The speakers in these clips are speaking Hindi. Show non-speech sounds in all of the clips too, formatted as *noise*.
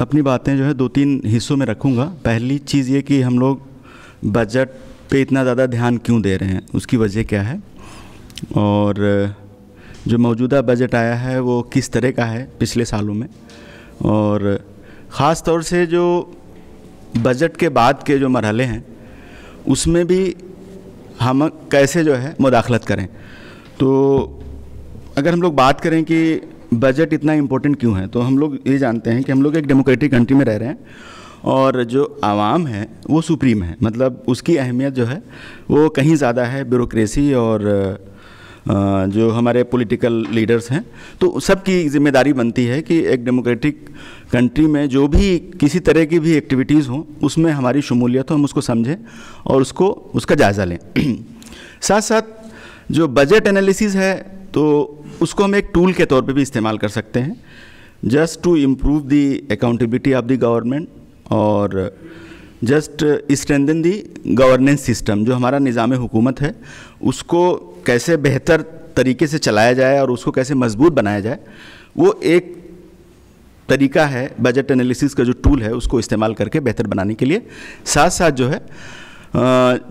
अपनी बातें जो है दो तीन हिस्सों में रखूँगा। पहली चीज़ ये कि हम लोग बजट पे इतना ज़्यादा ध्यान क्यों दे रहे हैं? उसकी वजह क्या है? और जो मौजूदा बजट आया है वो किस तरह का है पिछले सालों में? और ख़ास तौर से जो बजट के बाद के जो मरहले हैं, उसमें भी हम कैसे जो है मुदाखलत करें? तो अगर हम लोग बात करें कि बजट इतना इम्पोर्टेंट क्यों है? तो हम लोग ये जानते हैं कि हम लोग एक डेमोक्रेटिक कंट्री में रह रहे हैं और जो आवाम है, वो सुप्रीम है। मतलब उसकी अहमियत जो है, वो कहीं ज़्यादा है ब्यूरोक्रेसी और जो हमारे पॉलिटिकल लीडर्स हैं। तो सबकी ज़िम्मेदारी बनती है कि एक डेमोक्रेटिक कंट्री में जो भी किसी तरह की भी एक्टिविटीज़ हों, उसमें हमारी शमूलियत हो, हम उसको समझें और उसको, उसका जायज़ा लें। *clears throat* साथ साथ जो बजट एनालिसिस है तो उसको हम एक टूल के तौर पे भी इस्तेमाल कर सकते हैं just to improve the accountability of the government और just strengthen the governance system जो हमारा निज़ाम हुकूमत है, उसको कैसे बेहतर तरीके से चलाया जाए और उसको कैसे मज़बूत बनाया जाए, वो एक तरीका है बजट एनालिसिस का जो टूल है, उसको इस्तेमाल करके बेहतर बनाने के लिए। साथ साथ जो है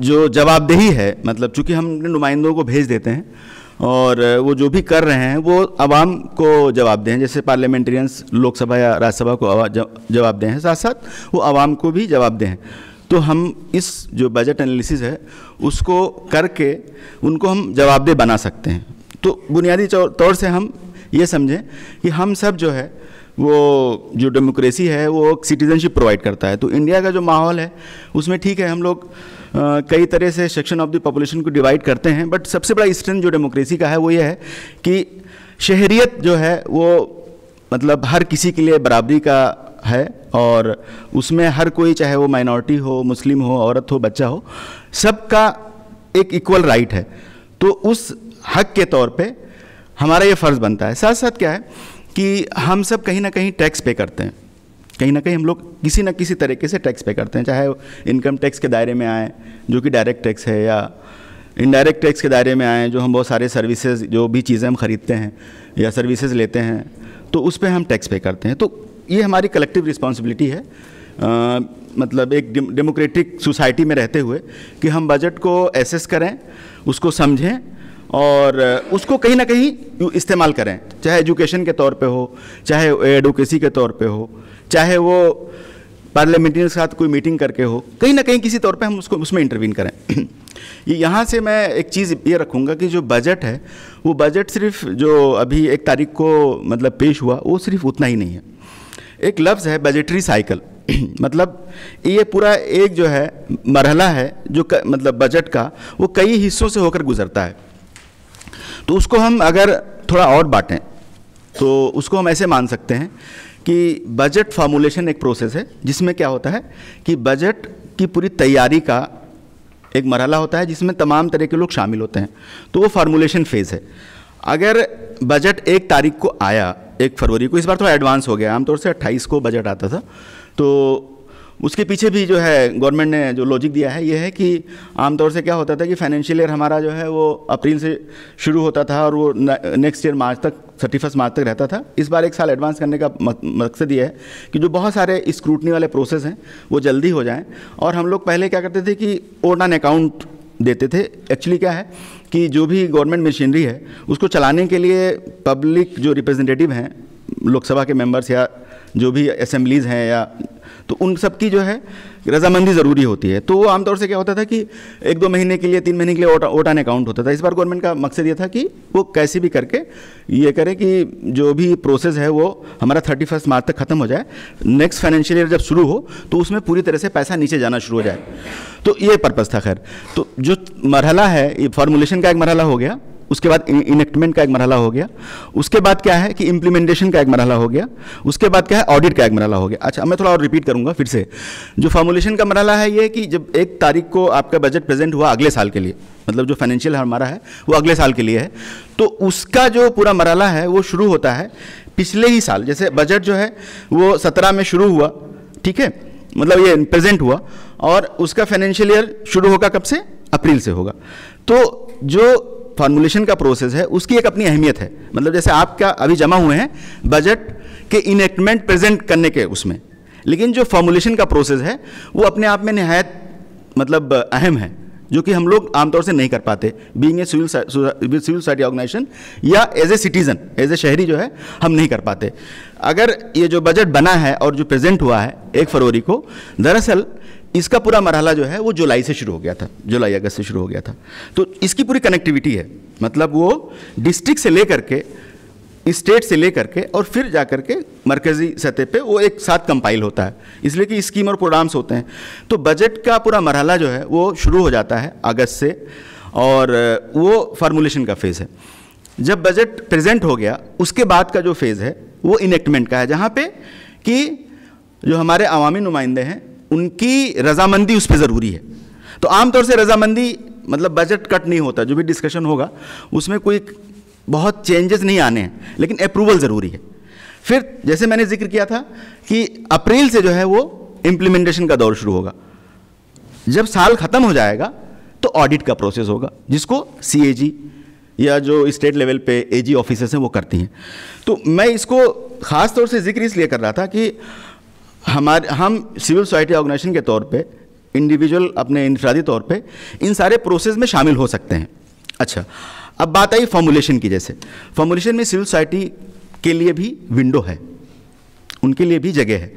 जो जवाबदेही है मतलब चूँकि हम नुमाइंदों को भेज देते हैं और वो जो भी कर रहे हैं, वो आवाम को जवाब दें, जैसे पार्लियामेंटेरियंस लोकसभा या राज्यसभा को जवाब दें, साथ साथ वो आवाम को भी जवाब दें। तो हम इस जो बजट एनालिसिस है, उसको करके उनको हम जवाबदेह बना सकते हैं। तो बुनियादी तौर से हम ये समझें कि हम सब जो है वो जो डेमोक्रेसी है, वो सिटीजनशिप प्रोवाइड करता है। तो इंडिया का जो माहौल है, उसमें ठीक है, हम लोग कई तरह से सेक्शन ऑफ़ द पॉपुलेशन को डिवाइड करते हैं बट सबसे बड़ा स्ट्रेंथ जो डेमोक्रेसी का है, वो ये है कि शहरीत जो है, वो मतलब हर किसी के लिए बराबरी का है, और उसमें हर कोई, चाहे वो माइनॉरिटी हो, मुस्लिम हो, औरत हो, बच्चा हो, सबका एक इक्वल राइट है। तो उस हक के तौर पे हमारा ये फ़र्ज़ बनता है। साथ साथ क्या है कि हम सब कहीं ना कहीं टैक्स पे करते हैं। कहीं ना कहीं हम लोग किसी न किसी तरीके से टैक्स पे करते हैं चाहे इनकम टैक्स के दायरे में आए जो कि डायरेक्ट टैक्स है या इनडायरेक्ट टैक्स के दायरे में आए जो हम बहुत सारे सर्विसेज़ जो भी चीज़ें हम ख़रीदते हैं या सर्विसेज़ लेते हैं तो उस पर हम टैक्स पे करते हैं। तो ये हमारी कलेक्टिव रिस्पॉन्सिबिलिटी है। आ, मतलब एक डेमोक्रेटिक सोसाइटी में रहते हुए कि हम बजट को एसेस करें उसको समझें और उसको कहीं ना कहीं इस्तेमाल करें। चाहे एजुकेशन के तौर पे हो, चाहे एडवोकेसी के तौर पे हो, चाहे वो पार्लियामेंट्रियन के साथ कोई मीटिंग करके हो, कहीं ना कहीं किसी तौर पे हम उसको, उसमें इंटरवीन करें। *clears throat* यहाँ से मैं एक चीज़ ये रखूँगा कि जो बजट है, वो बजट सिर्फ़ जो अभी एक तारीख को मतलब पेश हुआ, वो सिर्फ़ उतना ही नहीं है। एक लफ्ज़ है बजटरी साइकिल *clears throat* मतलब ये पूरा एक जो है, मरहला है, जो मतलब बजट का, वो कई हिस्सों से होकर गुजरता है। तो उसको हम अगर थोड़ा और बांटें तो उसको हम ऐसे मान सकते हैं कि बजट फार्मूलेशन एक प्रोसेस है, जिसमें क्या होता है कि बजट की पूरी तैयारी का एक मरहला होता है, जिसमें तमाम तरह के लोग शामिल होते हैं। तो वो फार्मूलेशन फ़ेज़ है। अगर बजट एक तारीख को आया, एक फरवरी को, इस बार थोड़ा एडवांस हो गया, आमतौर से अट्ठाईस को बजट आता था तो उसके पीछे भी जो है गवर्नमेंट ने जो लॉजिक दिया है, ये है कि आमतौर से क्या होता था कि फाइनेंशियल ईयर हमारा जो है, वो अप्रैल से शुरू होता था और वो नेक्स्ट ईयर मार्च तक थर्टी फ़र्स्ट मार्च तक रहता था। इस बार एक साल एडवांस करने का मकसद ये है कि जो बहुत सारे स्क्रूटनी वाले प्रोसेस हैं, वो जल्दी हो जाएँ। और हम लोग पहले क्या करते थे कि ओन एन अकाउंट देते थे। एक्चुअली क्या है कि जो भी गवर्नमेंट मशीनरी है, उसको चलाने के लिए पब्लिक जो रिप्रेजेंटेटिव हैं, लोकसभा के मेंबर्स या जो भी असेंबलीज़ हैं या तो उन सब की जो है रजामंदी ज़रूरी होती है। तो वो आमतौर से क्या होता था कि एक दो महीने के लिए, तीन महीने के लिए ओटा ओटान अकाउंट होता था। इस बार गवर्नमेंट का मकसद ये था कि वो कैसे भी करके ये करें कि जो भी प्रोसेस है वो हमारा थर्टी फ़र्स्ट मार्च तक ख़त्म हो जाए। नेक्स्ट फाइनेंशियल ईयर जब शुरू हो तो उसमें पूरी तरह से पैसा नीचे जाना शुरू हो जाए। तो ये पर्पज़ था, खैर। तो जो मरहला है, ये फॉर्मुलेशन का एक मरहला हो गया। उसके बाद इनेक्टमेंट का एक मरहला हो गया। उसके बाद क्या है कि इम्प्लीमेंटेशन का एक मरहला हो गया। उसके बाद क्या है ऑडिट का एक मरहला हो गया। अच्छा मैं थोड़ा और रिपीट करूँगा फिर से। जो फॉर्मुलेशन का मरहला है ये कि जब एक तारीख को आपका बजट प्रेजेंट हुआ अगले साल के लिए मतलब जो फाइनेंशियल हमारा है, वो अगले साल के लिए है। तो उसका जो पूरा मरहला है, वो शुरू होता है पिछले ही साल। जैसे बजट जो है, वो सत्रह में शुरू हुआ, ठीक है? मतलब ये प्रेजेंट हुआ और उसका फाइनेंशियल ईयर शुरू होगा कब से? अप्रैल से होगा। तो जो फॉर्मुलेशन का प्रोसेस है, उसकी एक अपनी अहमियत है। मतलब जैसे आपका अभी जमा हुए हैं बजट के इनेक्टमेंट प्रेजेंट करने के उसमें। लेकिन जो फॉर्मुलेशन का प्रोसेस है, वो अपने आप में नहायत मतलब अहम है, जो कि हम लोग आमतौर से नहीं कर पाते। Being a civil civil society organization या as a citizen as a शहरी जो है, हम नहीं कर पाते। अगर ये जो बजट बना है और जो प्रेजेंट हुआ है, एक फरवरी को, दरअसल इसका पूरा मरहला जो है, वो जुलाई से शुरू हो गया था, जुलाई अगस्त से शुरू हो गया था। तो इसकी पूरी कनेक्टिविटी है। मतलब वो डिस्ट्रिक्ट से लेकर के स्टेट से लेकर के और फिर जा कर के मरकज़ी सतह पे वो एक साथ कंपाइल होता है। इसलिए कि स्कीम और प्रोग्राम्स होते हैं। तो बजट का पूरा मरहला जो है, वो शुरू हो जाता है अगस्त से और वो फार्मूलेशन का फ़ेज़ है। जब बजट प्रेजेंट हो गया, उसके बाद का जो फ़ेज़ है, वो इनेक्टमेंट का है, जहाँ पे कि जो हमारे अवामी नुमाइंदे हैं उनकी रजामंदी उस पर ज़रूरी है। तो आमतौर से रजामंदी मतलब बजट कट नहीं होता, जो भी डिस्कशन होगा, उसमें कोई बहुत चेंजेस नहीं आने हैं, लेकिन अप्रूवल ज़रूरी है। फिर जैसे मैंने ज़िक्र किया था कि अप्रैल से जो है वो इम्प्लीमेंटेशन का दौर शुरू होगा। जब साल ख़त्म हो जाएगा तो ऑडिट का प्रोसेस होगा, जिसको सी या जो स्टेट लेवल पे एजी ऑफिसर्स हैं वो करती हैं। तो मैं इसको ख़ास तौर से ज़िक्र इसलिए कर रहा था कि हमारे, हम सिविल सोसाइटी ऑर्गेनाइजेशन के तौर पे इंडिविजुअल अपने इंफरादी तौर पे, इन सारे प्रोसेस में शामिल हो सकते हैं। अच्छा अब बात आई फॉर्मुलेशन की जैसे। फॉर्मुलेशन में सिविल सोसाइटी के लिए भी विंडो है। उनके लिए भी जगह है।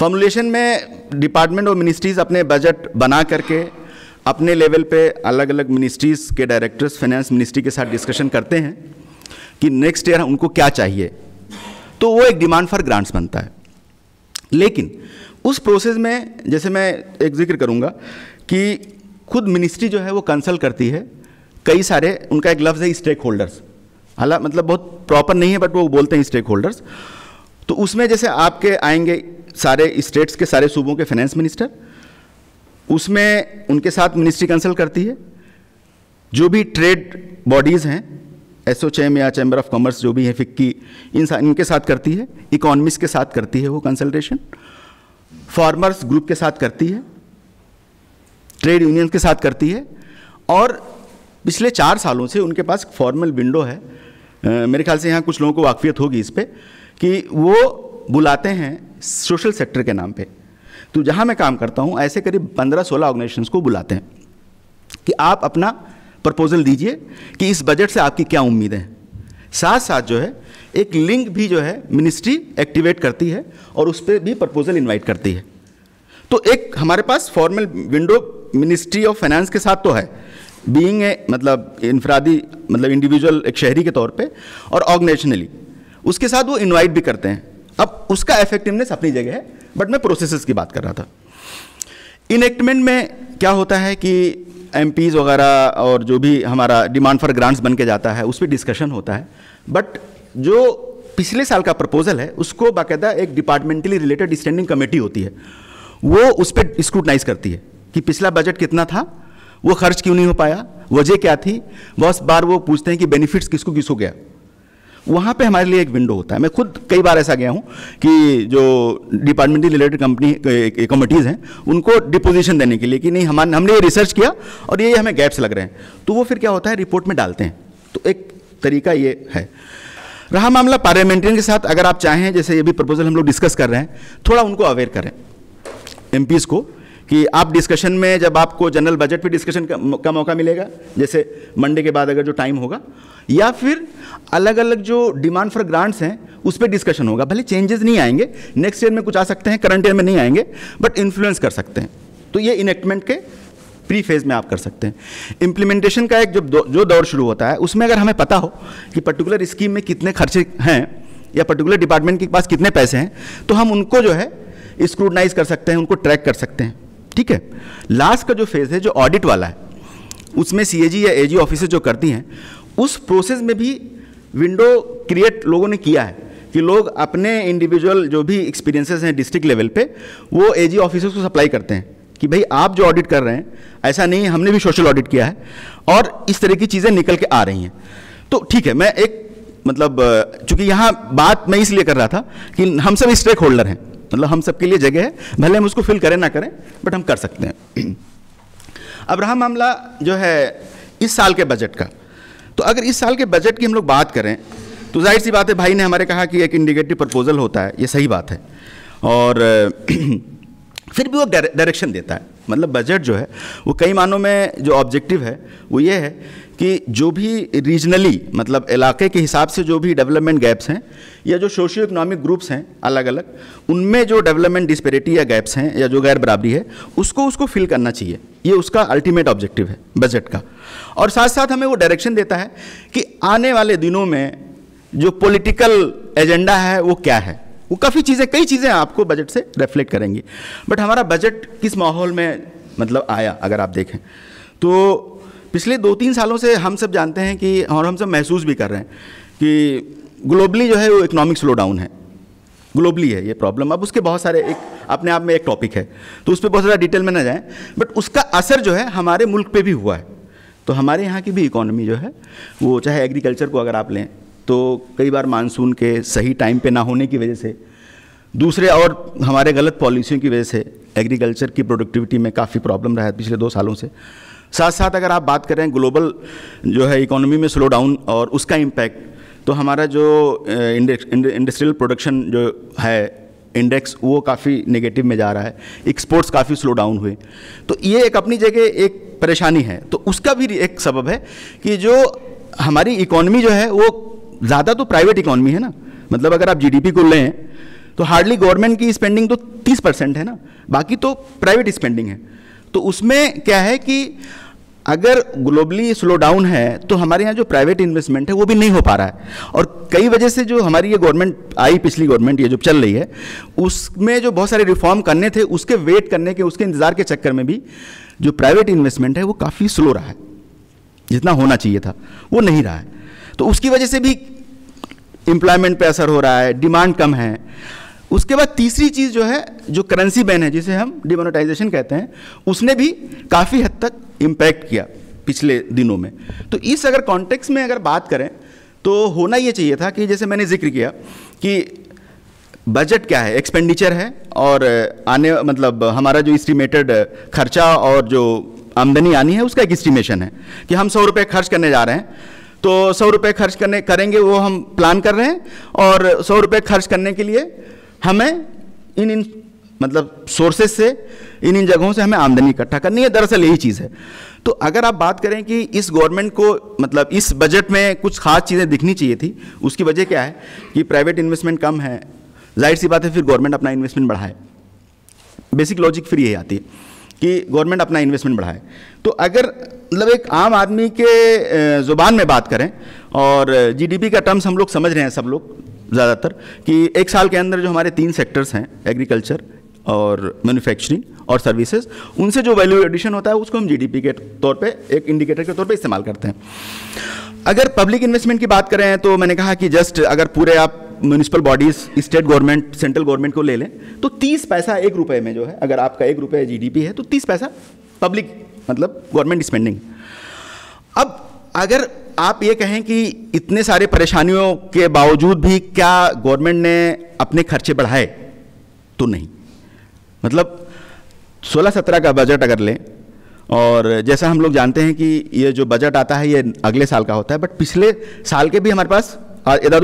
फॉर्मुलेशन में डिपार्टमेंट और मिनिस्ट्रीज़ अपने बजट बना करके, अपने लेवल पे अलग अलग मिनिस्ट्रीज़ के डायरेक्टर्स फाइनेंस मिनिस्ट्री के साथ डिस्कशन करते हैं कि नेक्स्ट ईयर उनको क्या चाहिए। तो वो एक डिमांड फॉर ग्रांट्स बनता है। लेकिन उस प्रोसेस में जैसे मैं एक ज़िक्र करूँगा कि खुद मिनिस्ट्री जो है वो कंसल्ट करती है, कई सारे उनका एक लफ्ज़ है स्टेक होल्डर्स हालाँकि मतलब बहुत प्रॉपर नहीं है बट वो बोलते हैं स्टेक होल्डर्स तो उसमें जैसे आपके आएँगे सारे स्टेट्स के सारे सूबों के फाइनेंस मिनिस्टर उसमें उनके साथ मिनिस्ट्री कंसल्ट करती है, जो भी ट्रेड बॉडीज़ हैं एसोचैम या चैम्बर ऑफ़ कॉमर्स जो भी है फिक्की इन इनके साथ करती है इकोनॉमिस्ट के साथ करती है वो कंसल्टेशन फार्मर्स ग्रुप के साथ करती है ट्रेड यूनियन के साथ करती है और पिछले चार सालों से उनके पास फॉर्मल विंडो है। आ, मेरे ख्याल से यहाँ कुछ लोगों को वाकफियत होगी इस पर कि वो बुलाते हैं सोशल सेक्टर के नाम पे। तो जहाँ मैं काम करता हूँ ऐसे करीब पंद्रह सोलह ऑर्गेनाइजेशंस को बुलाते हैं कि आप अपना प्रपोजल दीजिए कि इस बजट से आपकी क्या उम्मीदें हैं। साथ साथ जो है, एक लिंक भी जो है मिनिस्ट्री एक्टिवेट करती है और उस पर भी प्रपोजल इनवाइट करती है। तो एक हमारे पास formal window ministry of finance के साथ तो है। बीइंग ए मतलब इनफरादी मतलब इंडिविजुअल एक शहरी के तौर पे और ऑर्गेनाइजेशनली उसके साथ वो इनवाइट भी करते हैं। अब उसका इफेक्टिवनेस अपनी जगह है बट मैं प्रोसेसेस की बात कर रहा था। इनेक्टमेंट में क्या होता है कि एम वगैरह और जो भी हमारा डिमांड फॉर ग्रांट्स बन के जाता है, उस पर डिस्कशन होता है। बट जो पिछले साल का प्रपोजल है, उसको बाकायदा एक डिपार्टमेंटली रिलेटेड स्टैंडिंग कमेटी होती है। वो उस पर स्क्रूटनाइज करती है कि पिछला बजट कितना था, वो खर्च क्यों नहीं हो पाया, वजह क्या थी। बहुत बार वो पूछते हैं कि बेनिफिट्स किसको किसको गया। वहाँ पे हमारे लिए एक विंडो होता है। मैं खुद कई बार ऐसा गया हूँ कि जो डिपार्टमेंटली रिलेटेड कंपनी कमिटीज़ हैं, उनको डिपोजिशन देने के लिए कि नहीं हमारे हमने ये रिसर्च किया और ये हमें गैप्स लग रहे हैं। तो वो फिर क्या होता है रिपोर्ट में डालते हैं। तो एक तरीका ये है। रहा मामला पार्लियामेंट्रियन के साथ, अगर आप चाहें, जैसे ये भी प्रपोजल हम लोग डिस्कस कर रहे हैं, थोड़ा उनको अवेयर करें। एम को कि आप डिस्कशन में जब आपको जनरल बजट पे डिस्कशन का, मौका मिलेगा जैसे मंडे के बाद अगर जो टाइम होगा या फिर अलग अलग जो डिमांड फॉर ग्रांट्स हैं उस पर डिस्कशन होगा। भले चेंजेस नहीं आएँगे नेक्स्ट ईयर में कुछ आ सकते हैं करंट ईयर में नहीं आएँगे बट इन्फ्लुएंस कर सकते हैं। तो ये इनेक्टमेंट के प्री फ़ेज़ में आप कर सकते हैं। इम्प्लीमेंटेशन का एक जो जो दौर शुरू होता है उसमें अगर हमें पता हो कि पर्टिकुलर स्कीम में कितने खर्चे हैं या पर्टिकुलर डिपार्टमेंट के पास कितने पैसे हैं तो हम उनको जो है स्क्रूटनाइज कर सकते हैं उनको ट्रैक कर सकते हैं। ठीक है? लास्ट का जो फ़ेज़ है, जो ऑडिट वाला है, उसमें सीएजी या एजी ऑफिसर जो करती हैं, उस प्रोसेस में भी विंडो क्रिएट लोगों ने किया है कि लोग अपने इंडिविजुअल जो भी एक्सपीरियंसेस हैं डिस्ट्रिक्ट लेवल पे, वो एजी ऑफिसर्स को सप्लाई करते हैं कि भाई आप जो ऑडिट कर रहे हैं, ऐसा नहीं हमने भी सोशल ऑडिट किया है और इस तरह की चीज़ें निकल के आ रही हैं। तो ठीक है, मैं एक मतलब चूँकि यहाँ बात मैं इसलिए कर रहा था कि हम सब स्टेक होल्डर हैं। मतलब हम सबके लिए जगह है, भले हम उसको फिल करें ना करें बट हम कर सकते हैं। *clears throat* अब रहा मामला जो है इस साल के बजट का। तो अगर इस साल के बजट की हम लोग बात करें तो ज़ाहिर सी बात है, भाई ने हमारे कहा कि एक इंडिकेटिव प्रपोजल होता है, ये सही बात है। और, *clears throat* फिर भी वो डायरेक्शन देता है। मतलब बजट जो है, वो कई मानों में जो ऑब्जेक्टिव है, वो ये है कि जो भी रीजनली मतलब इलाके के हिसाब से जो भी डेवलपमेंट गैप्स हैं, या जो सोशियो इकोनॉमिक ग्रुप्स हैं अलग अलग उनमें जो डेवलपमेंट डिस्पेरिटी या गैप्स हैं, या जो गैर बराबरी है, उसको उसको फिल करना चाहिए। ये उसका अल्टीमेट ऑब्जेक्टिव है बजट का। और साथ साथ हमें वो डायरेक्शन देता है कि आने वाले दिनों में जो पॉलिटिकल एजेंडा है, वो क्या है। वो काफ़ी चीज़ें, कई चीज़ें आपको बजट से रिफ्लेक्ट करेंगी। बट हमारा बजट किस माहौल में मतलब आया, अगर आप देखें तो पिछले दो तीन सालों से हम सब जानते हैं कि, और हम सब महसूस भी कर रहे हैं कि ग्लोबली जो है वो इकोनॉमिक स्लो डाउन है। ग्लोबली है ये प्रॉब्लम अब उसके बहुत सारे एक, अपने आप में एक टॉपिक है। तो उस पर बहुत ज़्यादा डिटेल में ना जाएँ। बट उसका असर जो है हमारे मुल्क पे भी हुआ है। तो हमारे यहाँ की भी इकोनॉमी जो है, वो चाहे एग्रीकल्चर को अगर आप लें तो कई बार मानसून के सही टाइम पे ना होने की वजह से, दूसरे और हमारे गलत पॉलिसियों की वजह से एग्रीकल्चर की प्रोडक्टिविटी में काफ़ी प्रॉब्लम रहा है पिछले दो सालों से। साथ साथ अगर आप बात करें ग्लोबल जो है इकोनॉमी में स्लो डाउन और उसका इम्पैक्ट तो हमारा जो इंडस्ट्रियल प्रोडक्शन जो है, इंडेक्स, वो काफ़ी नेगेटिव में जा रहा है। एक्सपोर्ट्स काफ़ी स्लो डाउन हुए। तो ये एक अपनी जगह एक परेशानी है। तो उसका भी एक सबब है कि जो हमारी इकोनॉमी जो है, वो ज़्यादा तो प्राइवेट इकोनॉमी है ना। मतलब अगर आप जीडीपी को लें तो हार्डली गवर्नमेंट की स्पेंडिंग तो 30 परसेंट है ना। बाकी तो प्राइवेट स्पेंडिंग है। तो उसमें क्या है कि अगर ग्लोबली स्लो डाउन है तो हमारे यहाँ जो प्राइवेट इन्वेस्टमेंट है, वो भी नहीं हो पा रहा है। और कई वजह से जो हमारी ये गवर्नमेंट आई पिछली गवर्नमेंट ये जो चल रही है, उसमें जो बहुत सारे रिफॉर्म करने थे, उसके वेट करने के, उसके इंतज़ार के चक्कर में भी जो प्राइवेट इन्वेस्टमेंट है, वो काफ़ी स्लो रहा है। जितना होना चाहिए था, वो नहीं रहा है। तो उसकी वजह से भी एम्प्लॉयमेंट पर असर हो रहा है डिमांड कम है। उसके बाद तीसरी चीज़ जो है, जो करेंसी बैन है, जिसे हम डिमोनेटाइजेशन कहते हैं, उसने भी काफ़ी हद तक इम्पैक्ट किया पिछले दिनों में। तो इस अगर कॉन्टेक्स में अगर बात करें तो होना ये चाहिए था कि जैसे मैंने ज़िक्र किया कि बजट क्या है एक्सपेंडिचर है, और आने मतलब हमारा जो इस्टीमेटेड खर्चा और जो आमदनी आनी है, उसका एक इस्टीमेशन है कि हम सौ रुपये खर्च करने जा रहे हैं। तो सौ रुपये खर्च करने, करेंगे वो हम प्लान कर रहे हैं, और सौ रुपये खर्च करने के लिए हमें इन इन मतलब सोर्सेज से, इन इन जगहों से हमें आमदनी इकट्ठा करनी है। दरअसल यही चीज़ है। तो अगर आप बात करें कि इस गवर्नमेंट को मतलब इस बजट में कुछ खास चीज़ें दिखनी चाहिए थी, उसकी वजह क्या है कि प्राइवेट इन्वेस्टमेंट कम है? ज़ाहिर सी बात है, फिर गवर्नमेंट अपना इन्वेस्टमेंट बढ़ाए। बेसिक लॉजिक फिर यही आती है कि गवर्नमेंट अपना इन्वेस्टमेंट बढ़ाए। तो अगर मतलब एक आम आदमी के ज़ुबान में बात करें, और जीडीपी का टर्म्स हम लोग समझ रहे हैं सब लोग ज़्यादातर, कि एक साल के अंदर जो हमारे तीन सेक्टर्स हैं एग्रीकल्चर और मैन्युफैक्चरिंग और सर्विसेज़ उनसे जो वैल्यू एडिशन होता है, उसको हम जीडीपी के तौर पे, एक इंडिकेटर के तौर पे इस्तेमाल करते हैं। अगर पब्लिक इन्वेस्टमेंट की बात करें तो मैंने कहा कि जस्ट अगर पूरे आप municipal bodies state government central government को ले लें तो तीस पैसा एक रुपए में जो है, अगर आपका एक रुपये जीडीपी है तो तीस पैसा पब्लिक मतलब गवर्नमेंट स्पेंडिंग अब, अगर आप ये कहें कि इतने सारे परेशानियों के बावजूद भी क्या गवर्नमेंट ने अपने खर्चे बढ़ाए? तो नहीं। मतलब 16-17 का बजट अगर लें, और जैसा हम लोग जानते हैं कि ये जो बजट आता है, ये अगले साल का होता है बट पिछले साल के भी हमारे पास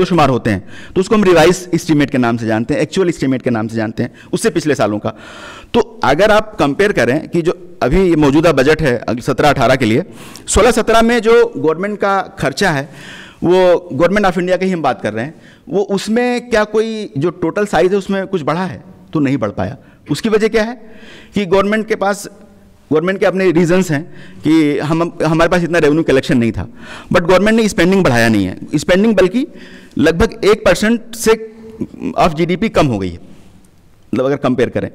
शुमार होते हैं। तो उसको हम रिवाइज इस्टीमेट के नाम से जानते हैं एक्चुअल इस्टीमेट के नाम से जानते हैं, उससे पिछले सालों का। तो अगर आप कंपेयर करें कि जो अभी मौजूदा बजट है सत्रह अठारह के लिए, सोलह सत्रह में जो गवर्नमेंट का खर्चा है, वो गवर्नमेंट ऑफ़ इंडिया की ही हम बात कर रहे हैं, वो उसमें क्या कोई जो टोटल साइज़ है उसमें कुछ बढ़ा है? तो नहीं बढ़ पाया। उसकी वजह क्या है? कि गवर्नमेंट के पास गवर्नमेंट के अपने रीजंस हैं कि हम, हमारे पास इतना रेवेन्यू कलेक्शन नहीं था। बट गवर्नमेंट ने स्पेंडिंग बढ़ाया नहीं है। स्पेंडिंग बल्कि लगभग एक परसेंट से ऑफ़ जीडीपी कम हो गई है। मतलब अगर कंपेयर करें।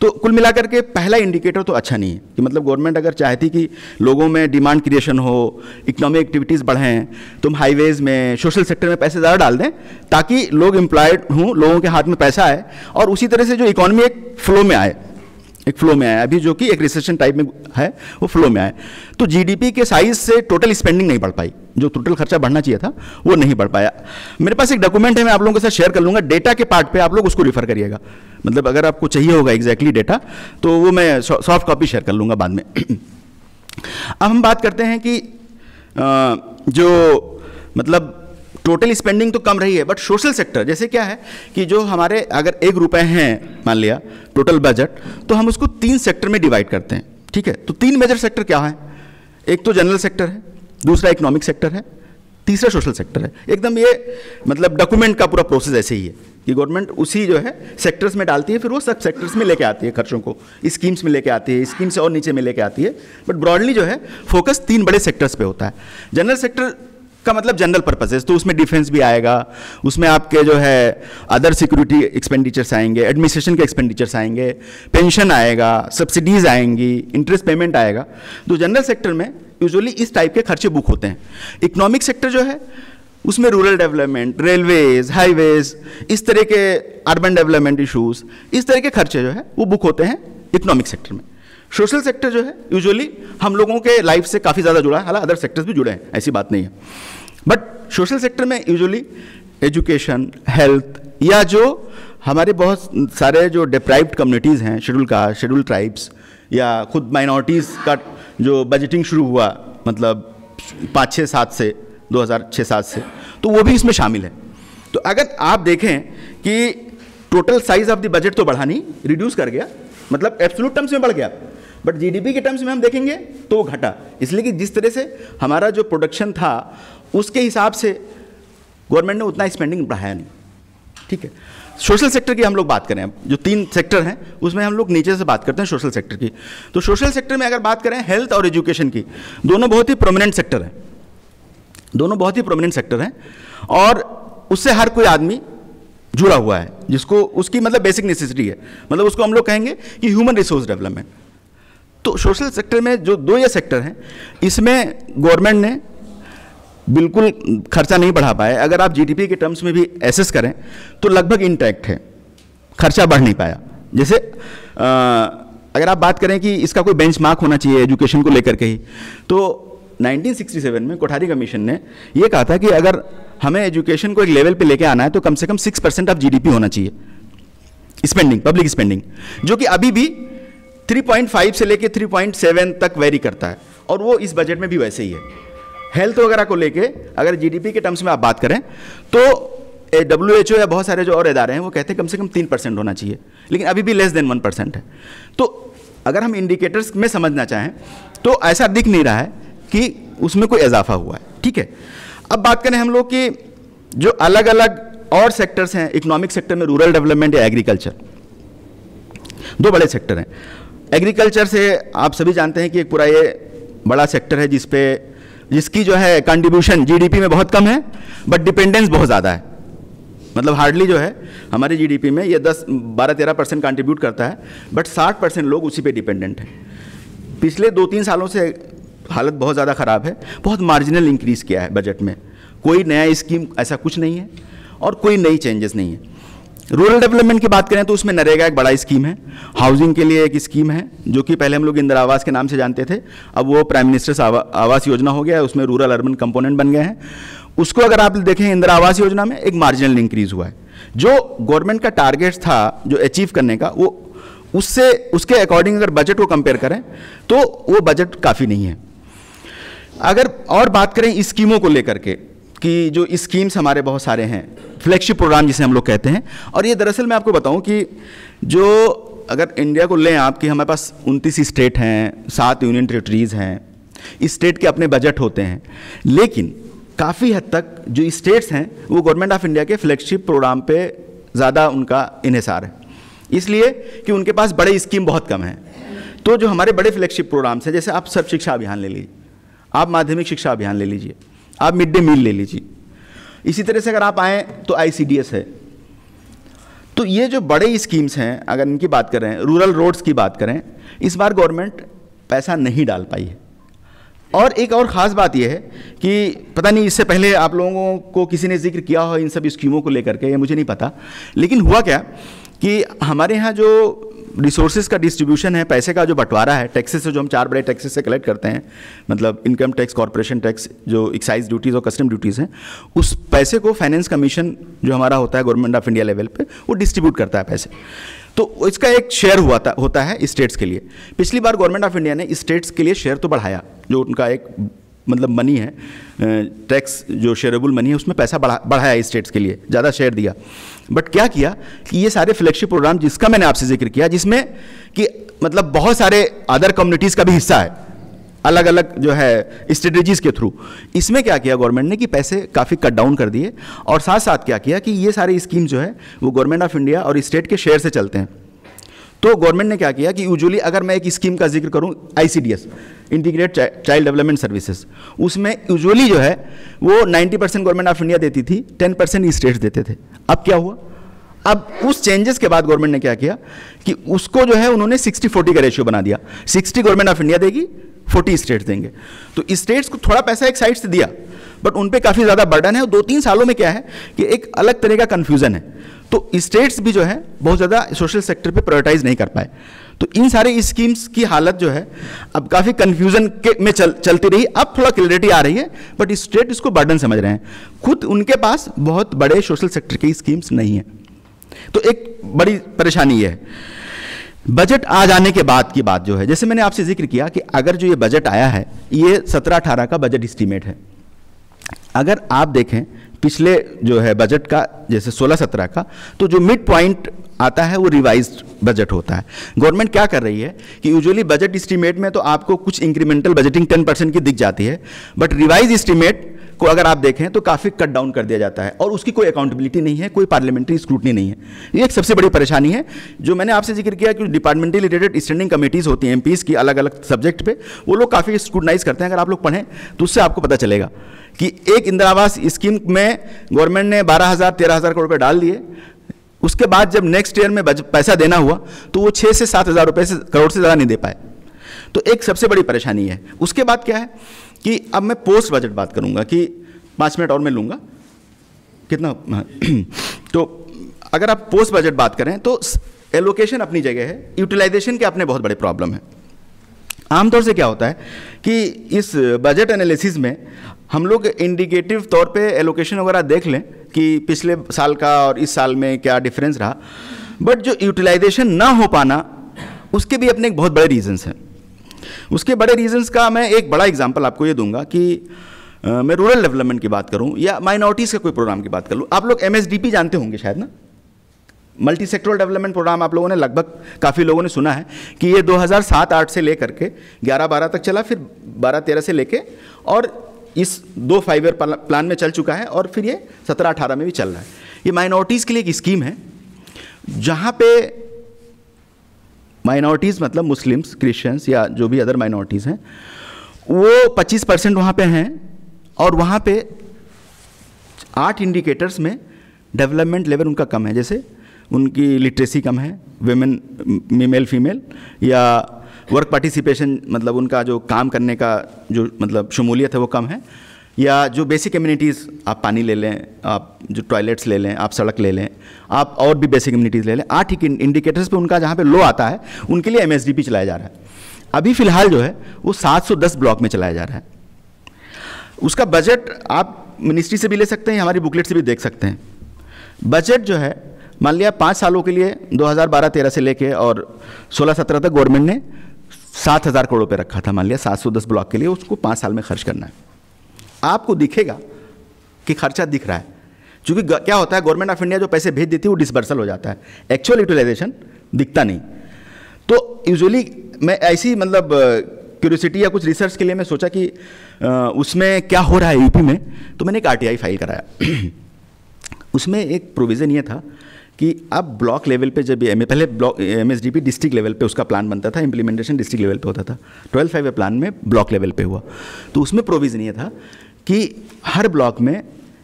तो कुल मिलाकर के पहला इंडिकेटर तो अच्छा नहीं है कि मतलब गवर्नमेंट अगर चाहती कि लोगों में डिमांड क्रिएशन हो इकोनॉमिक एक्टिविटीज़ बढ़ें तुम हाईवेज़ में सोशल सेक्टर में पैसे ज़्यादा डाल दें ताकि लोग एम्प्लॉयड हों, लोगों के हाथ में पैसा आए और उसी तरह से जो इकोनॉमी एक फ्लो में आए, एक फ्लो में आया अभी जो कि एक रिसेशन टाइप में है, वो फ्लो में आया तो जीडीपी के साइज़ से टोटल स्पेंडिंग नहीं बढ़ पाई। जो टोटल खर्चा बढ़ना चाहिए था, वो नहीं बढ़ पाया। मेरे पास एक डॉक्यूमेंट है, मैं आप लोगों के साथ शेयर कर लूँगा। डेटा के पार्ट पे आप लोग उसको रिफर करिएगा। मतलब अगर आपको चाहिए होगा एग्जैक्टली डेटा तो वो मैं सॉफ्ट कॉपी शेयर कर लूँगा बाद में। अब हम बात करते हैं कि जो मतलब टोटल स्पेंडिंग तो कम रही है बट सोशल सेक्टर जैसे क्या है कि जो हमारे अगर एक रुपए हैं, मान लिया टोटल बजट तो हम उसको तीन सेक्टर में डिवाइड करते हैं, ठीक है? तो तीन मेजर सेक्टर क्या है? एक तो जनरल सेक्टर है, दूसरा इकोनॉमिक सेक्टर है तीसरा सोशल सेक्टर है। एकदम ये मतलब डॉक्यूमेंट का पूरा प्रोसेस ऐसे ही है कि गवर्नमेंट उसी जो है सेक्टर्स में डालती है, फिर वो सब सेक्टर्स में लेके आती है खर्चों को। स्कीम्स में लेके आती है स्कीम्स और नीचे में लेके आती है। बट ब्रॉडली जो है फोकस तीन बड़े सेक्टर्स पे होता है। जनरल सेक्टर का मतलब जनरल पर्पजेज तो उसमें डिफेंस भी आएगा, उसमें आपके जो है अदर सिक्योरिटी एक्सपेंडिचर्स आएँगे एडमिनिस्ट्रेशन के एक्सपेंडिचर्स आएँगे पेंशन आएगा सब्सिडीज आएँगी इंटरेस्ट पेमेंट आएगा। तो जनरल सेक्टर में यूजुअली इस टाइप के खर्चे बुक होते हैं। इकोनॉमिक सेक्टर जो है, उसमें रूरल डेवलपमेंट रेलवेज हाईवेज इस तरह के अर्बन डेवलपमेंट इशूज़ इस तरह के खर्चे जो है, वो बुक होते हैं इकोनॉमिक सेक्टर में। सोशल सेक्टर जो है यूजुअली हम लोगों के लाइफ से काफ़ी ज़्यादा जुड़ा है। हालाँकि अदर सेक्टर्स भी जुड़े हैं, ऐसी बात नहीं है। बट सोशल सेक्टर में यूजुअली एजुकेशन हेल्थ या जो हमारे बहुत सारे जो डिप्राइव्ड कम्युनिटीज़ हैं शेड्यूल कास्ट शेड्यूल ट्राइब्स या खुद माइनॉरिटीज़ का जो बजटिंग शुरू हुआ मतलब पाँच छः सात से, दो हज़ार छः सात से तो वो भी इसमें शामिल है। तो अगर आप देखें कि total size of the budget तो बढ़ा नहीं रिड्यूस कर गया मतलब एब्सोलूट टर्म्स में बढ़ गया। बट जीडीपी के टर्म्स में हम देखेंगे तो घटा। इसलिए कि जिस तरह से हमारा जो प्रोडक्शन था, उसके हिसाब से गवर्नमेंट ने उतना स्पेंडिंग बढ़ाया नहीं। ठीक है? सोशल सेक्टर की हम लोग बात करें, जो तीन सेक्टर हैं, उसमें हम लोग नीचे से बात करते हैं सोशल सेक्टर की। तो सोशल सेक्टर में अगर बात करें हेल्थ और एजुकेशन की, दोनों बहुत ही प्रोमिनेंट सेक्टर हैं। दोनों बहुत ही प्रोमिनेंट सेक्टर हैं और उससे हर कोई आदमी जुड़ा हुआ है, जिसको उसकी मतलब बेसिक नेसेसिटी है। मतलब उसको हम लोग कहेंगे कि ह्यूमन रिसोर्स डेवलपमेंट तो सोशल सेक्टर में जो दो ये सेक्टर हैं इसमें गवर्नमेंट ने बिल्कुल खर्चा नहीं बढ़ा पाया। अगर आप जीडीपी के टर्म्स में भी एसेस करें तो लगभग इंटैक्ट है। खर्चा बढ़ नहीं पाया। जैसे आ, अगर आप बात करें कि इसका कोई बेंचमार्क होना चाहिए एजुकेशन को लेकर के ही तो 1967 में कोठारी कमीशन ने यह कहा था कि अगर हमें एजुकेशन को एक लेवल पे लेके आना है तो कम से कम सिक्स परसेंट ऑफ़ जीडीपी होना चाहिए। स्पेंडिंग पब्लिक स्पेंडिंग जो कि अभी भी 3.5 से लेके 3.7 तक वेरी करता है। और वो इस बजट में भी वैसे ही है। हेल्थ वगैरह को लेके अगर जीडीपी के टर्म्स में आप बात करें तो डब्ल्यू एच ओ या बहुत सारे जो और इदारे हैं, वो कहते हैं कम से कम तीन परसेंट होना चाहिए। लेकिन अभी भी लेस देन वन परसेंट है। तो अगर हम इंडिकेटर्स में समझना चाहें तो ऐसा दिख नहीं रहा है कि उसमें कोई इजाफा हुआ है। ठीक है? अब बात करें हम लोग कि जो अलग अलग और सेक्टर्स हैं इकोनॉमिक सेक्टर में रूरल डेवलपमेंट या एग्रीकल्चर दो बड़े सेक्टर हैं। एग्रीकल्चर से आप सभी जानते हैं कि एक पूरा ये बड़ा सेक्टर है जिसपे जिसकी जो है कंट्रीब्यूशन जीडीपी में बहुत कम है बट डिपेंडेंस बहुत ज़्यादा है। मतलब हार्डली जो है, हमारी जीडीपी में ये 10 12 13 परसेंट कंट्रीब्यूट करता है बट 60 परसेंट लोग उसी पे डिपेंडेंट हैं। पिछले दो तीन सालों से हालत बहुत ज़्यादा ख़राब है, बहुत मार्जिनल इंक्रीज़ किया है बजट में। कोई नया स्कीम ऐसा कुछ नहीं है, और कोई नई चेंजेस नहीं है। रूरल डेवलपमेंट की बात करें तो उसमें नरेगा एक बड़ा स्कीम है। हाउसिंग के लिए एक स्कीम है जो कि पहले हम लोग इंदिरा आवास के नाम से जानते थे। अब वो प्राइम मिनिस्टर्स आवा, आवास योजना हो गया उसमें रूरल अर्बन कंपोनेंट बन गए हैं। उसको अगर आप देखें इंदिरा आवास योजना में एक मार्जिनल इंक्रीज हुआ है। जो गवर्नमेंट का टारगेट था जो अचीव करने का वो उससे उसके अकॉर्डिंग अगर बजट को कंपेयर करें तो वो बजट काफ़ी नहीं है। अगर और बात करें स्कीमों को लेकर के कि जो स्कीम्स हमारे बहुत सारे हैं फ्लैगशिप प्रोग्राम जिसे हम लोग कहते हैं। और ये दरअसल मैं आपको बताऊँ कि जो अगर इंडिया को लें आप कि हमारे पास उनतीस स्टेट हैं, सात यूनियन टेरिटरीज़ हैं स्टेट के अपने बजट होते हैं। लेकिन काफ़ी हद तक जो स्टेट्स हैं, वो गवर्नमेंट ऑफ़ इंडिया के फ्लैगशिप प्रोग्राम पे ज़्यादा उनका इन्हिसार है। इसलिए कि उनके पास बड़े स्कीम बहुत कम हैं। तो जो हमारे बड़े फ्लैगशिप प्रोग्राम्स हैं, जैसे आप सर्व शिक्षा अभियान ले लीजिए, आप माध्यमिक शिक्षा अभियान ले लीजिए आप मिड डे मील ले लीजिए। इसी तरह से अगर आप आएँ तो आईसीडीएस है। तो ये जो बड़े स्कीम्स हैं, अगर इनकी बात करें, रूरल रोड्स की बात करें, इस बार गवर्नमेंट पैसा नहीं डाल पाई है। और एक और ख़ास बात यह है कि पता नहीं, इससे पहले आप लोगों को किसी ने ज़िक्र किया हो इन सब स्कीमों को लेकर के, ये मुझे नहीं पता। लेकिन हुआ क्या कि हमारे यहाँ जो रिसोर्सेज का डिस्ट्रीब्यूशन है, पैसे का जो बंटवारा है टैक्सेस से जो हम चार बड़े टैक्सेस से कलेक्ट करते हैं मतलब इनकम टैक्स कॉरपोरेशन टैक्स जो एक्साइज ड्यूटीज़ और कस्टम ड्यूटीज़ हैं, उस पैसे को फाइनेंस कमीशन जो हमारा होता है गवर्नमेंट ऑफ़ इंडिया लेवल पे, वो डिस्ट्रीब्यूट करता है पैसे। तो इसका एक शेयर हुआ था, होता है स्टेट्स के लिए। पिछली बार गवर्नमेंट ऑफ़ इंडिया ने स्टेट्स के लिए शेयर तो बढ़ाया, जो उनका एक मतलब मनी है टैक्स जो शेयरेबल मनी है, उसमें पैसा बढ़ा, बढ़ाया स्टेट्स के लिए, ज़्यादा शेयर दिया। बट क्या किया कि ये सारे फ्लैगशिप प्रोग्राम जिसका मैंने आपसे ज़िक्र किया, जिसमें कि मतलब बहुत सारे अदर कम्युनिटीज़ का भी हिस्सा है अलग अलग जो है स्ट्रेटजीज़ के थ्रू इसमें क्या किया गवर्नमेंट ने कि पैसे काफ़ी कट डाउन कर दिए, और साथ साथ क्या किया कि ये सारे स्कीम जो है, वो गवर्नमेंट ऑफ़ इंडिया और स्टेट के शेयर से चलते हैं। तो गवर्नमेंट ने क्या किया कि यूजुअली अगर मैं एक स्कीम का ज़िक्र करूँ ICDS integrate child development services उसमें यूजुअली जो है, वो 90 परसेंट गवर्नमेंट ऑफ़ इंडिया देती थी 10 परसेंट स्टेट्स देते थे। अब क्या हुआ? अब उस चेंजेस के बाद गवर्नमेंट ने क्या किया कि उसको जो है, उन्होंने 60 40 का रेशियो बना दिया। 60 गवर्नमेंट ऑफ़ इंडिया देगी 40 स्टेट्स देंगे। तो स्टेट्स को थोड़ा पैसा एक साइड से दिया बट उन पर काफ़ी ज़्यादा बर्डन है। और दो तीन सालों में क्या है कि एक अलग तरह का कन्फ्यूज़न है। तो स्टेट्स भी जो है, बहुत ज़्यादा सोशल सेक्टर पे प्रायोरिटाइज नहीं कर पाए। तो इन सारे स्कीम्स की हालत जो है, अब काफ़ी कन्फ्यूज़न के में चल, चलती रही। अब थोड़ा क्लियरिटी आ रही है बट स्टेट इसको बर्डन समझ रहे हैं। खुद उनके पास बहुत बड़े सोशल सेक्टर की स्कीम्स नहीं है। तो एक बड़ी परेशानी है। बजट आ जाने के बाद की बात जो है, जैसे मैंने आपसे ज़िक्र किया कि अगर जो ये बजट आया है, ये सत्रह अठारह का बजट इस्टीमेट है। अगर आप देखें पिछले जो है बजट का, जैसे 16-17 का तो जो मिड पॉइंट आता है वो रिवाइज बजट होता है। गवर्नमेंट क्या कर रही है कि यूजुअली बजट इस्टीमेट में तो आपको कुछ इंक्रीमेंटल बजटिंग 10 परसेंट की दिख जाती है बट रिवाइज इस्टीमेट को अगर आप देखें तो काफ़ी कट डाउन कर दिया जाता है और उसकी कोई अकाउंटेबिलिटी नहीं है, कोई पार्लियामेंट्री स्क्रूटनी नहीं है। ये एक सबसे बड़ी परेशानी है, जो मैंने आपसे ज़िक्र किया कि डिपार्टमेंटली रिलेटेड स्टैंडिंग कमेटीज़ होती हैं एम की अलग अलग सब्जेक्ट पे, वो लोग काफ़ी स्क्रूटनाइज करते हैं, अगर आप लोग पढ़ें तो उससे आपको पता चलेगा कि एक इंदिरा आवास स्कीम में गवर्नमेंट ने बारह हज़ार, तेरह हज़ार करोड़ रुपये डाल दिए। उसके बाद जब नेक्स्ट ईयर में पैसा देना हुआ तो वो छः से सात हज़ार रुपये से, करोड़ से ज़्यादा नहीं दे पाए। तो एक सबसे बड़ी परेशानी है। उसके बाद क्या है? कि अब मैं पोस्ट बजट बात करूँगा कि पाँच मिनट और मैं लूँगा। कितना। *clears throat* तो अगर आप पोस्ट बजट बात करें तो एलोकेशन अपनी जगह है यूटिलाइजेशन के अपने बहुत बड़े प्रॉब्लम है। आमतौर से क्या होता है कि इस बजट एनालिसिस में हम लोग इंडिकेटिव तौर पे एलोकेशन वगैरह देख लें कि पिछले साल का और इस साल में क्या डिफरेंस रहा। बट जो यूटिलाइजेशन ना हो पाना, उसके भी अपने एक बहुत बड़े रीजंस हैं। उसके बड़े रीजंस का मैं एक बड़ा एग्जांपल आपको ये दूँगा कि आ, मैं रूरल डेवलपमेंट की बात करूँ या माइनॉरिटीज़ के कोई प्रोग्राम की बात कर लूँ। आप लोग एमएसडीपी जानते होंगे शायद ना? मल्टी सेक्टरल डेवलपमेंट प्रोग्राम आप लोगों ने लगभग काफ़ी लोगों ने सुना है कि ये 2007-8 से लेकर के 11-12 तक चला फिर 12-13 से लेके और इस दो फाइव ईयर प्लान में चल चुका है और फिर ये सत्रह अठारह में भी चल रहा है। ये माइनॉरिटीज़ के लिए एक स्कीम है जहाँ पे माइनॉरिटीज़ मतलब मुस्लिम्स क्रिश्चियंस या जो भी अदर माइनॉरिटीज़ हैं, वो 25 परसेंट वहाँ पर हैं और वहाँ पे आठ इंडिकेटर्स में डेवलपमेंट लेवल उनका कम है। जैसे उनकी लिटरेसी कम है वेमेन मेल फीमेल या वर्क पार्टिसिपेशन मतलब उनका जो काम करने का जो मतलब शमूलियत है वो कम है। या जो बेसिक कम्युनिटीज़ आप पानी ले लें, आप जो टॉयलेट्स ले लें, आप सड़क ले लें, आप और भी बेसिक कम्युनिटीज़ ले लें आठ ही इंडिकेटर्स पे उनका जहाँ पे लो आता है, उनके लिए एमएसडीपी चलाया जा रहा है। अभी फ़िलहाल जो है, वो 710 ब्लॉक में चलाया जा रहा है। उसका बजट आप मिनिस्ट्री से भी ले सकते हैं हमारी बुकलेट से भी देख सकते हैं। बजट जो है, मान लिया पाँच सालों के लिए 2012-13 से लेके और 16-17 तक गवर्नमेंट ने सात हज़ार करोड़ रुपये रखा था, मान लिया सात सौ दस ब्लॉक के लिए, उसको पाँच साल में खर्च करना है। आपको दिखेगा कि खर्चा दिख रहा है। क्योंकि क्या होता है गवर्नमेंट ऑफ़ इंडिया जो पैसे भेज देती है, वो डिसबर्सल हो जाता है। एक्चुअल यूटिलाइजेशन दिखता नहीं। तो यूजुअली मैं ऐसी मतलब क्यूरियोसिटी या कुछ रिसर्च के लिए मैं सोचा कि उसमें क्या हो रहा है यूपी में तो मैंने एक आरटीआई फ़ाइल कराया। *clears throat* उसमें एक प्रोविज़न ये था कि अब ब्लॉक लेवल पे जब एम पहले ब्लॉक एमएसडीपी डिस्ट्रिक्ट लेवल पे उसका प्लान बनता था इम्प्लीमेंटेशन डिस्ट्रिक्ट लेवल पे होता था। ट्वेल्थ फाइव प्लान में ब्लॉक लेवल पे हुआ। तो उसमें प्रोविज़न ये था कि हर ब्लॉक में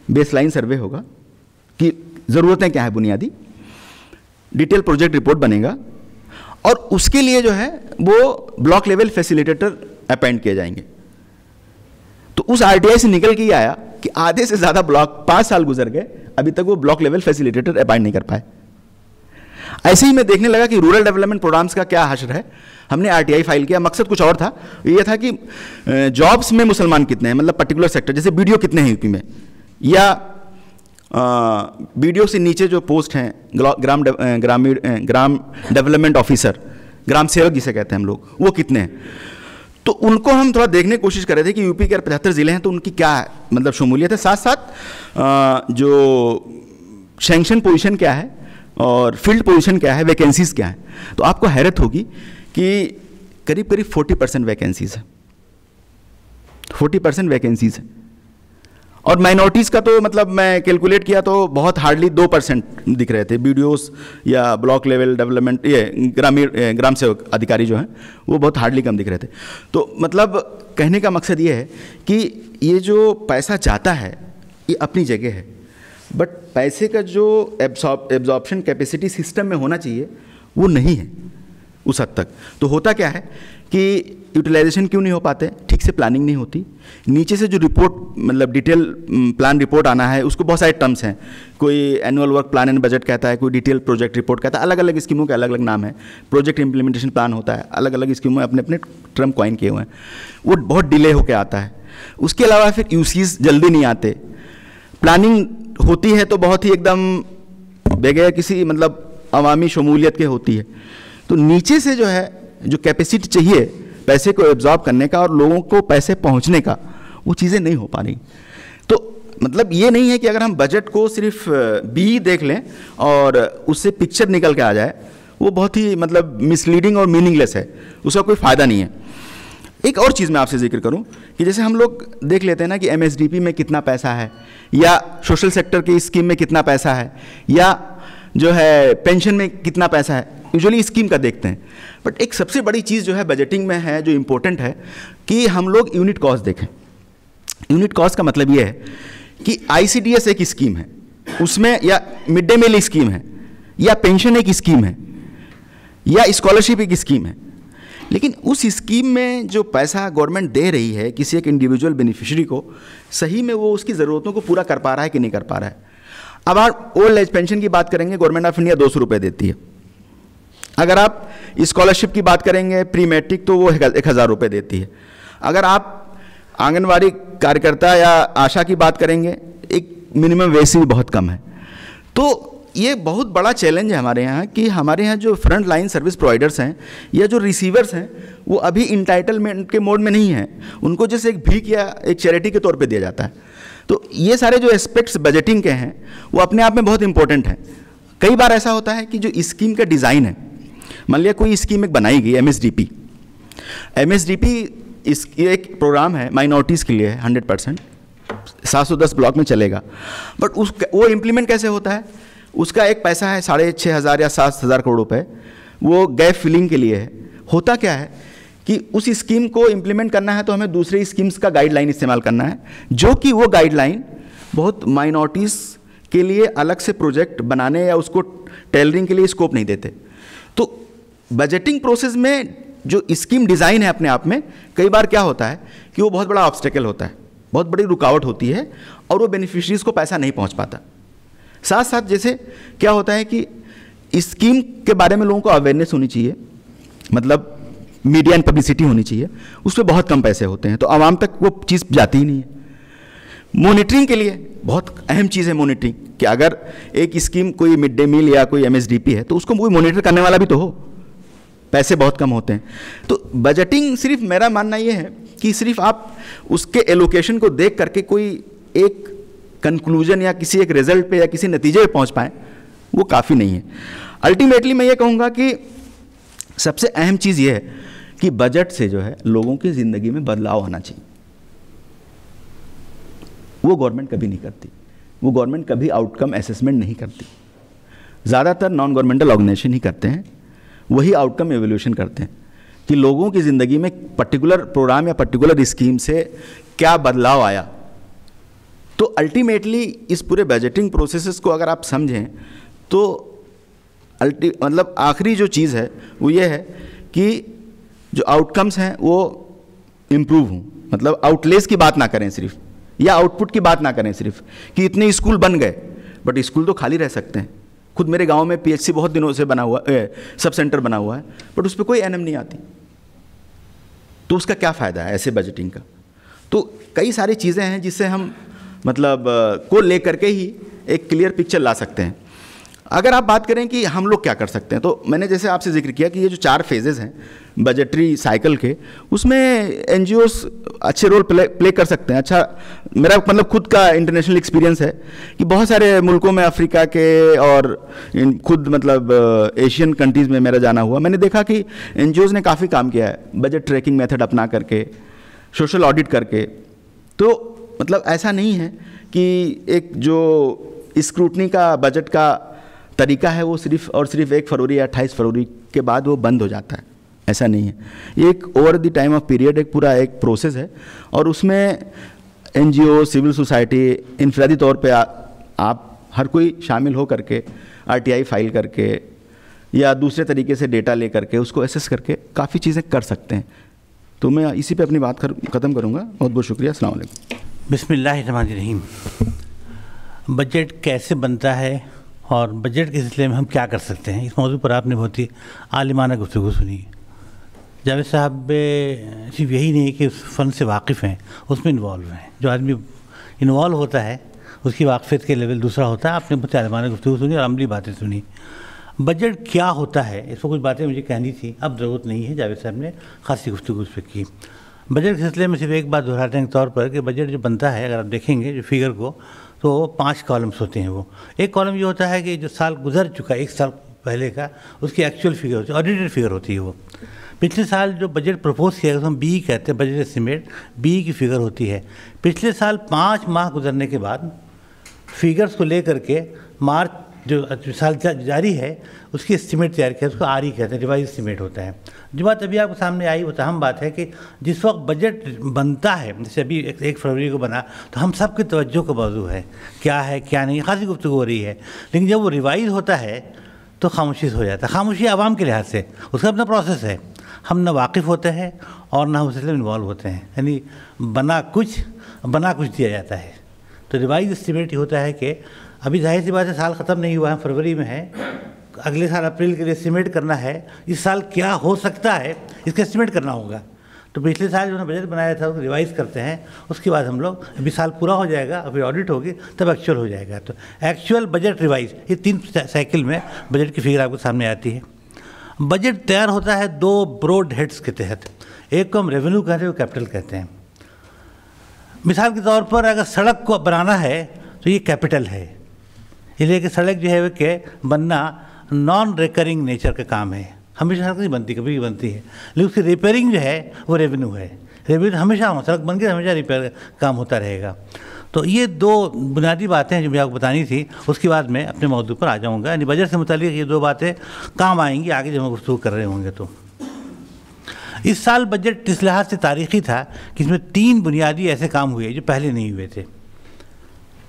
बेसलाइन सर्वे होगा कि ज़रूरतें क्या है बुनियादी डिटेल प्रोजेक्ट रिपोर्ट बनेगा, और उसके लिए जो है वो ब्लॉक लेवल फैसिलिटेटर अपॉइंट किए जाएँगे। तो उस आरटीआई से निकल के ही आया कि आधे से ज़्यादा ब्लॉक पाँच साल गुजर गए, अभी तक वो ब्लॉक लेवल फैसिलिटेटर अपॉइंट नहीं कर पाए। ऐसे ही मैं देखने लगा कि रूरल डेवलपमेंट प्रोग्राम्स का क्या हशर है। हमने आरटीआई फ़ाइल किया, मकसद कुछ और था। ये था कि जॉब्स में मुसलमान कितने हैं मतलब पर्टिकुलर सेक्टर जैसे बीडीओ कितने हैं यूपी में? या बीडीओ से नीचे जो पोस्ट हैं ग्राम ग्रामीण ग्राम डेवलपमेंट ऑफिसर ग्राम सेवक जिसे कहते हैं हम लोग, वो कितने हैं? तो उनको हम थोड़ा देखने की कोशिश कर रहे थे कि यूपी के अगर पचहत्तर ज़िले हैं तो उनकी क्या मतलब शमूलियत है? साथ साथ जो सेंक्शन पोजीशन क्या है? और फ़ील्ड पोजीशन क्या है वैकेंसीज क्या है? तो आपको हैरत होगी कि करीब करीब फोर्टी परसेंट वैकेंसीज है। फोर्टी परसेंट वैकेंसीज है। और माइनॉरिटीज़ का तो मतलब मैं कैलकुलेट किया तो बहुत हार्डली दो परसेंट दिख रहे थे। बी या ब्लॉक लेवल डेवलपमेंट ये ग्रामीण ग्राम सेवक अधिकारी जो हैं, वो बहुत हार्डली कम दिख रहे थे। तो मतलब कहने का मकसद ये है कि ये जो पैसा जाता है, ये अपनी जगह है। बट पैसे का जो एब्जॉर्प्शन कैपेसिटी सिस्टम में होना चाहिए, वो नहीं है उस हद तक। तो होता क्या है कि यूटिलाइजेशन क्यों नहीं हो पाते? ठीक से प्लानिंग नहीं होती। नीचे से जो रिपोर्ट मतलब डिटेल प्लान रिपोर्ट आना है, उसको बहुत सारे टर्म्स हैं। कोई annual work plan and budget कहता है, कोई डिटेल प्रोजेक्ट रिपोर्ट कहता है अलग अलग स्कीमों के अलग अलग नाम है। प्रोजेक्ट इंप्लीमेंटेशन प्लान होता है अलग अलग स्कीमों में अपने अपने टर्म क्वाइन किए हुए हैं। वो बहुत डिले होकर आता है। उसके अलावा फिर यूसीज जल्दी नहीं आते। प्लानिंग होती है तो बहुत ही एकदम बगैर किसी मतलब अवामी शमूलियत के होती है। तो नीचे से जो है, जो कैपेसिटी चाहिए पैसे को एब्जॉर्ब करने का और लोगों को पैसे पहुँचने का, वो चीज़ें नहीं हो पा रही। तो मतलब ये नहीं है कि अगर हम बजट को सिर्फ़ बी देख लें और उससे पिक्चर निकल के आ जाए, वो बहुत ही मतलब मिसलीडिंग और मीनिंगलेस है। उसका कोई फ़ायदा नहीं है। एक और चीज़ मैं आपसे ज़िक्र करूँ कि जैसे हम लोग देख लेते हैं ना कि एमएसडीपी में कितना पैसा है, या सोशल सेक्टर की स्कीम में कितना पैसा है, या जो है पेंशन में कितना पैसा है यूजुअली स्कीम का देखते हैं। बट एक सबसे बड़ी चीज़ जो है बजटिंग में है, जो इम्पोर्टेंट है, कि हम लोग यूनिट कॉस्ट देखें। यूनिट कॉस्ट का मतलब ये है कि आईसीडीएस एक स्कीम है, उसमें या मिड डे मील स्कीम है, या पेंशन एक स्कीम है, या स्कॉलरशिप एक स्कीम है। लेकिन उस स्कीम में जो पैसा गवर्नमेंट दे रही है, किसी एक इंडिविजुअल बेनिफिशियरी को, सही में वो उसकी ज़रूरतों को पूरा कर पा रहा है कि नहीं कर पा रहा है? अब आप ओल्ड एज पेंशन की बात करेंगे, गवर्नमेंट ऑफ़ इंडिया दो सौ रुपये देती है। अगर आप स्कॉलरशिप की बात करेंगे प्री मैट्रिक तो वो एक हज़ार रुपये देती है। अगर आप आंगनवाड़ी कार्यकर्ता या आशा की बात करेंगे, एक मिनिमम वैसे भी बहुत कम है। तो ये बहुत बड़ा चैलेंज है हमारे यहाँ कि हमारे यहाँ जो फ्रंट लाइन सर्विस प्रोवाइडर्स हैं या जो रिसीवर्स हैं, वो अभी इंटाइटलमेंट के मोड में नहीं हैं। उनको जैसे एक भीख या एक चैरिटी के तौर पे दिया जाता है। तो ये सारे जो एस्पेक्ट्स बजटिंग के हैं, वो अपने आप में बहुत इंपॉर्टेंट हैं। कई बार ऐसा होता है कि जो स्कीम का डिज़ाइन है, मान लिया कोई स्कीम एक बनाई गई M S D P M S D P इस एक प्रोग्राम है माइनॉरिटीज़ के लिए हंड्रेड परसेंट सात सौ दस ब्लॉक में चलेगा। बट उस वो इम्प्लीमेंट कैसे होता है? उसका एक पैसा है साढ़े छः हज़ार या सात हज़ार करोड़ रुपए। वो गैप फिलिंग के लिए है। होता क्या है कि उस स्कीम को इम्प्लीमेंट करना है तो हमें दूसरे स्कीम्स का गाइडलाइन इस्तेमाल करना है, जो कि वो गाइडलाइन बहुत माइनॉरिटीज़ के लिए अलग से प्रोजेक्ट बनाने या उसको टेलरिंग के लिए स्कोप नहीं देते। तो बजटिंग प्रोसेस में जो स्कीम डिज़ाइन है अपने आप में, कई बार क्या होता है कि वो बहुत बड़ा ऑब्स्टेकल होता है, बहुत बड़ी रुकावट होती है और वो बेनिफिशरीज को पैसा नहीं पहुँच पाता। साथ साथ जैसे क्या होता है कि स्कीम के बारे में लोगों को अवेयरनेस होनी चाहिए। मतलब मीडिया एंड पब्लिसिटी होनी चाहिए। उस पर बहुत कम पैसे होते हैं। तो आवाम तक वो चीज़ जाती ही नहीं है। मोनिटरिंग के लिए बहुत अहम चीज़ है मोनिटरिंग कि अगर एक स्कीम कोई मिड डे मील या कोई एमएसडीपी है तो उसको कोई मोनिटर करने वाला भी तो हो। पैसे बहुत कम होते हैं। तो बजटिंग सिर्फ़ मेरा मानना ये है कि सिर्फ़ आप उसके एलोकेशन को देख करके कोई एक कंक्लूजन या किसी एक रिज़ल्ट पे या किसी नतीजे पे पहुँच पाए, वो काफ़ी नहीं है। अल्टीमेटली मैं ये कहूँगा कि सबसे अहम चीज़ ये है कि बजट से जो है लोगों की ज़िंदगी में बदलाव आना चाहिए। वो गवर्नमेंट कभी नहीं करती। वो गवर्नमेंट कभी आउटकम असेसमेंट नहीं करती। ज़्यादातर नॉन गवर्नमेंटल ऑर्गेनाइजेशन ही करते हैं। वही आउटकम एवोल्यूशन करते हैं कि लोगों की ज़िंदगी में पर्टिकुलर प्रोग्राम या पर्टिकुलर स्कीम से क्या बदलाव आया। तो अल्टीमेटली इस पूरे बजटिंग प्रोसेस को अगर आप समझें तो अल्टी मतलब आखिरी जो चीज़ है वो ये है कि जो आउटकम्स हैं वो इम्प्रूव हों। मतलब आउटलेस की बात ना करें सिर्फ़ या आउटपुट की बात ना करें सिर्फ़ कि इतने स्कूल बन गए बट स्कूल तो खाली रह सकते हैं। खुद मेरे गाँव में पीएचसी बहुत दिनों से बना हुआ ए, सब सेंटर बना हुआ है बट उस पर कोई एनएम नहीं आती। तो उसका क्या फ़ायदा है ऐसे बजटिंग का? तो कई सारी चीज़ें हैं जिससे हम मतलब को लेकर के ही एक क्लियर पिक्चर ला सकते हैं। अगर आप बात करें कि हम लोग क्या कर सकते हैं तो मैंने जैसे आपसे ज़िक्र किया कि ये जो चार फेजेज़ हैं बजटरी साइकिल के, उसमें एन अच्छे रोल प्ले प्ले कर सकते हैं। अच्छा मेरा मतलब खुद का इंटरनेशनल एक्सपीरियंस है कि बहुत सारे मुल्कों में, अफ्रीका के और खुद मतलब एशियन कंट्रीज़ में मेरा जाना हुआ। मैंने देखा कि एन ने काफ़ी काम किया है बजट ट्रैकिंग मेथड अपना करके सोशल ऑडिट करके। तो मतलब ऐसा नहीं है कि एक जो स्क्रूटनी का बजट का तरीका है वो सिर्फ़ और सिर्फ़ एक फरवरी या अट्ठाईस फरवरी के बाद वो बंद हो जाता है। ऐसा नहीं है। ये एक over the time of period एक पूरा एक प्रोसेस है और उसमें एनजीओ सिविल सोसाइटी इनफरादी तौर पे आ, आप हर कोई शामिल हो करके आरटीआई फ़ाइल करके या दूसरे तरीके से डेटा ले करके उसको एसेस करके काफ़ी चीज़ें कर सकते हैं। तो मैं इसी पे अपनी बात ख़त्म करूँगा। बहुत बहुत शुक्रिया। असल बिस्मिल्लाहिर्रहमानिर्रहीम। बजट कैसे बनता है और बजट के सिलसिले में हम क्या कर सकते हैं? इस मौजू पर आपने बहुत ही आलिमाना गुफ्तु सुनी। जावेद साहब, सिर्फ़ यही नहीं कि उस फ़न से वाकिफ़ हैं, उसमें इन्वॉल्व हैं। जो आदमी इन्वॉल्व होता है, उसकी वाकफियत के लेवल दूसरा होता है। आपने बहुत आलिमाना गुफ्तु सुनी और अमली बातें सुनी। बजट क्या होता है? इस पर कुछ बातें मुझे कहनी थी। अब ज़रूरत नहीं है, जावेद साहब ने खासी गुफ्तु उस पर की। बजट के सिलसिले में सिर्फ़ एक बात दोहराते हैं तौर पर कि बजट जो बनता है, अगर आप देखेंगे जो फिगर को तो पाँच कॉलम्स होते हैं वो। एक कॉलम ये होता है कि जो साल गुजर चुका है, एक साल पहले का, उसकी एक्चुअल फिगर होती है ऑडिटेड फिगर होती है वो। पिछले साल जो बजट प्रपोज किया गया हम बी कहते हैं बजट एस्टिमेट बी की फिगर होती है। पिछले साल पाँच माह गुजरने के बाद फिगर्स को लेकर के मार्च जो साल जारी है उसकी एस्टिमेट तैयार किया उसको आर कहते हैं रिवाइज एस्टिमेट होता है। जो बात अभी आपके सामने आई वो अहम बात है कि जिस वक्त बजट बनता है जैसे अभी एक, एक फरवरी को बना तो हम सबकी तवज्जो का मौजू है क्या है क्या नहीं खासी गुफ्तु हो रही है। लेकिन जब वो रिवाइज होता है तो खामोशी हो जाता है। खामोशी आवाम के लिहाज से उसका अपना प्रोसेस है। हम ना वाकिफ़ होते हैं और ना उससे इन्वॉल्व होते हैं। यानी बना कुछ बना कुछ दिया जाता है। तो रिवाइज एस्टिमेट होता है कि अभी ज़ाहिर सी बात है, साल ख़त्म नहीं हुआ है, फरवरी में है। अगले साल अप्रैल के लिए एस्टिमेट करना है। इस साल क्या हो सकता है, इसका एस्टिमेट करना होगा। तो पिछले साल जो बजट बनाया था, उसको रिवाइज करते हैं। उसके बाद हम लोग, अभी साल पूरा हो जाएगा, अभी ऑडिट होगी, तब एक्चुअल हो जाएगा। तो एक्चुअल बजट रिवाइज ये तीन साइकिल में बजट की फिगर आपको सामने आती है। बजट तैयार होता है दो ब्रॉड हेड्स के तहत। एक को हम रेवेन्यू कहते हैं कैपिटल कहते हैं। मिसाल के तौर पर अगर सड़क को बनाना है तो ये कैपिटल है। इसलिए कि सड़क जो है के बनना नॉन रिकरिंग नेचर का काम है। हमेशा सड़क नहीं बनती, कभी भी बनती है। लेकिन उसकी रिपेयरिंग जो है, वो रेवेन्यू है। रेवेन्यू हमेशा सड़क बन हमेशा रिपेयर काम होता रहेगा। तो ये दो बुनियादी बातें जो मैं आपको बतानी थी। उसके बाद मैं अपने मौजू पर आ जाऊँगा। यानी बजट से मुतल ये दो बातें काम आएँगी, आगे जब हम गुफ्तू कर रहे होंगे तो। इस साल बजट इस लिहाज से तारीखी था कि इसमें तीन बुनियादी ऐसे काम हुए जो पहले नहीं हुए थे।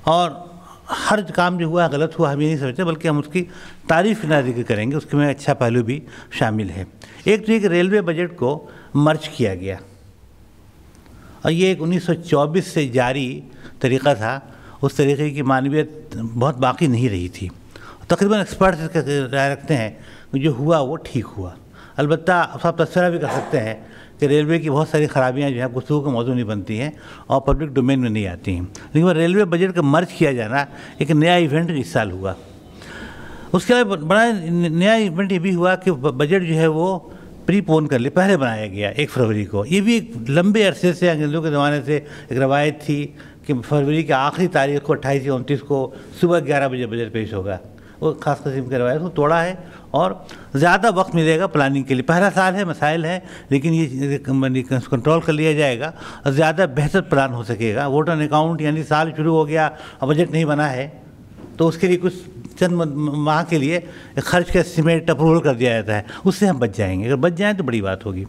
और हर काम जो हुआ, गलत हुआ, हम ये नहीं समझते, बल्कि हम उसकी तारीफ़ ना ज़िक्र करेंगे। उसके में अच्छा पहलू भी शामिल है। एक तो एक रेलवे बजट को मर्ज किया गया। और ये एक 1924 से जारी तरीक़ा था। उस तरीके की मानवीयत बहुत बाकी नहीं रही थी। तकरीबन एक्सपर्ट राय रखते हैं जो हुआ, वो ठीक हुआ। अलबत् आप तस्वीर भी कर सकते हैं। कि रेलवे की बहुत सारी खराबियाँ जो है गुफ्तु का मौजूद नहीं बनती हैं और पब्लिक डोमेन में नहीं आती हैं। लेकिन रेलवे बजट का मर्ज किया जाना एक नया इवेंट इस साल हुआ। उसके अलावा बड़ा नया इवेंट ये भी हुआ कि बजट जो है वो प्री पोन कर लिया पहले बनाया गया एक फरवरी को। ये भी एक लंबे अरसे से अंग्रेज़ों के ज़माने से एक रवायत थी कि फरवरी के आखिरी तारीख को, अट्ठाईस या उनतीस को सुबह ग्यारह बजे बजट पेश होगा। वो ख़ास किस्म की रवायत को तोड़ा है और ज़्यादा वक्त मिलेगा प्लानिंग के लिए। पहला साल है, मसाइल है, लेकिन ये कंट्रोल कर लिया जाएगा और ज़्यादा बेहतर प्लान हो सकेगा। वोट ऑन अकाउंट यानी साल शुरू हो गया और बजट नहीं बना है तो उसके लिए कुछ चंद माह के लिए खर्च का एस्टिमेट अप्रूवल कर दिया जाता है। उससे हम बच जाएँगे। अगर बच जाएँ तो बड़ी बात होगी।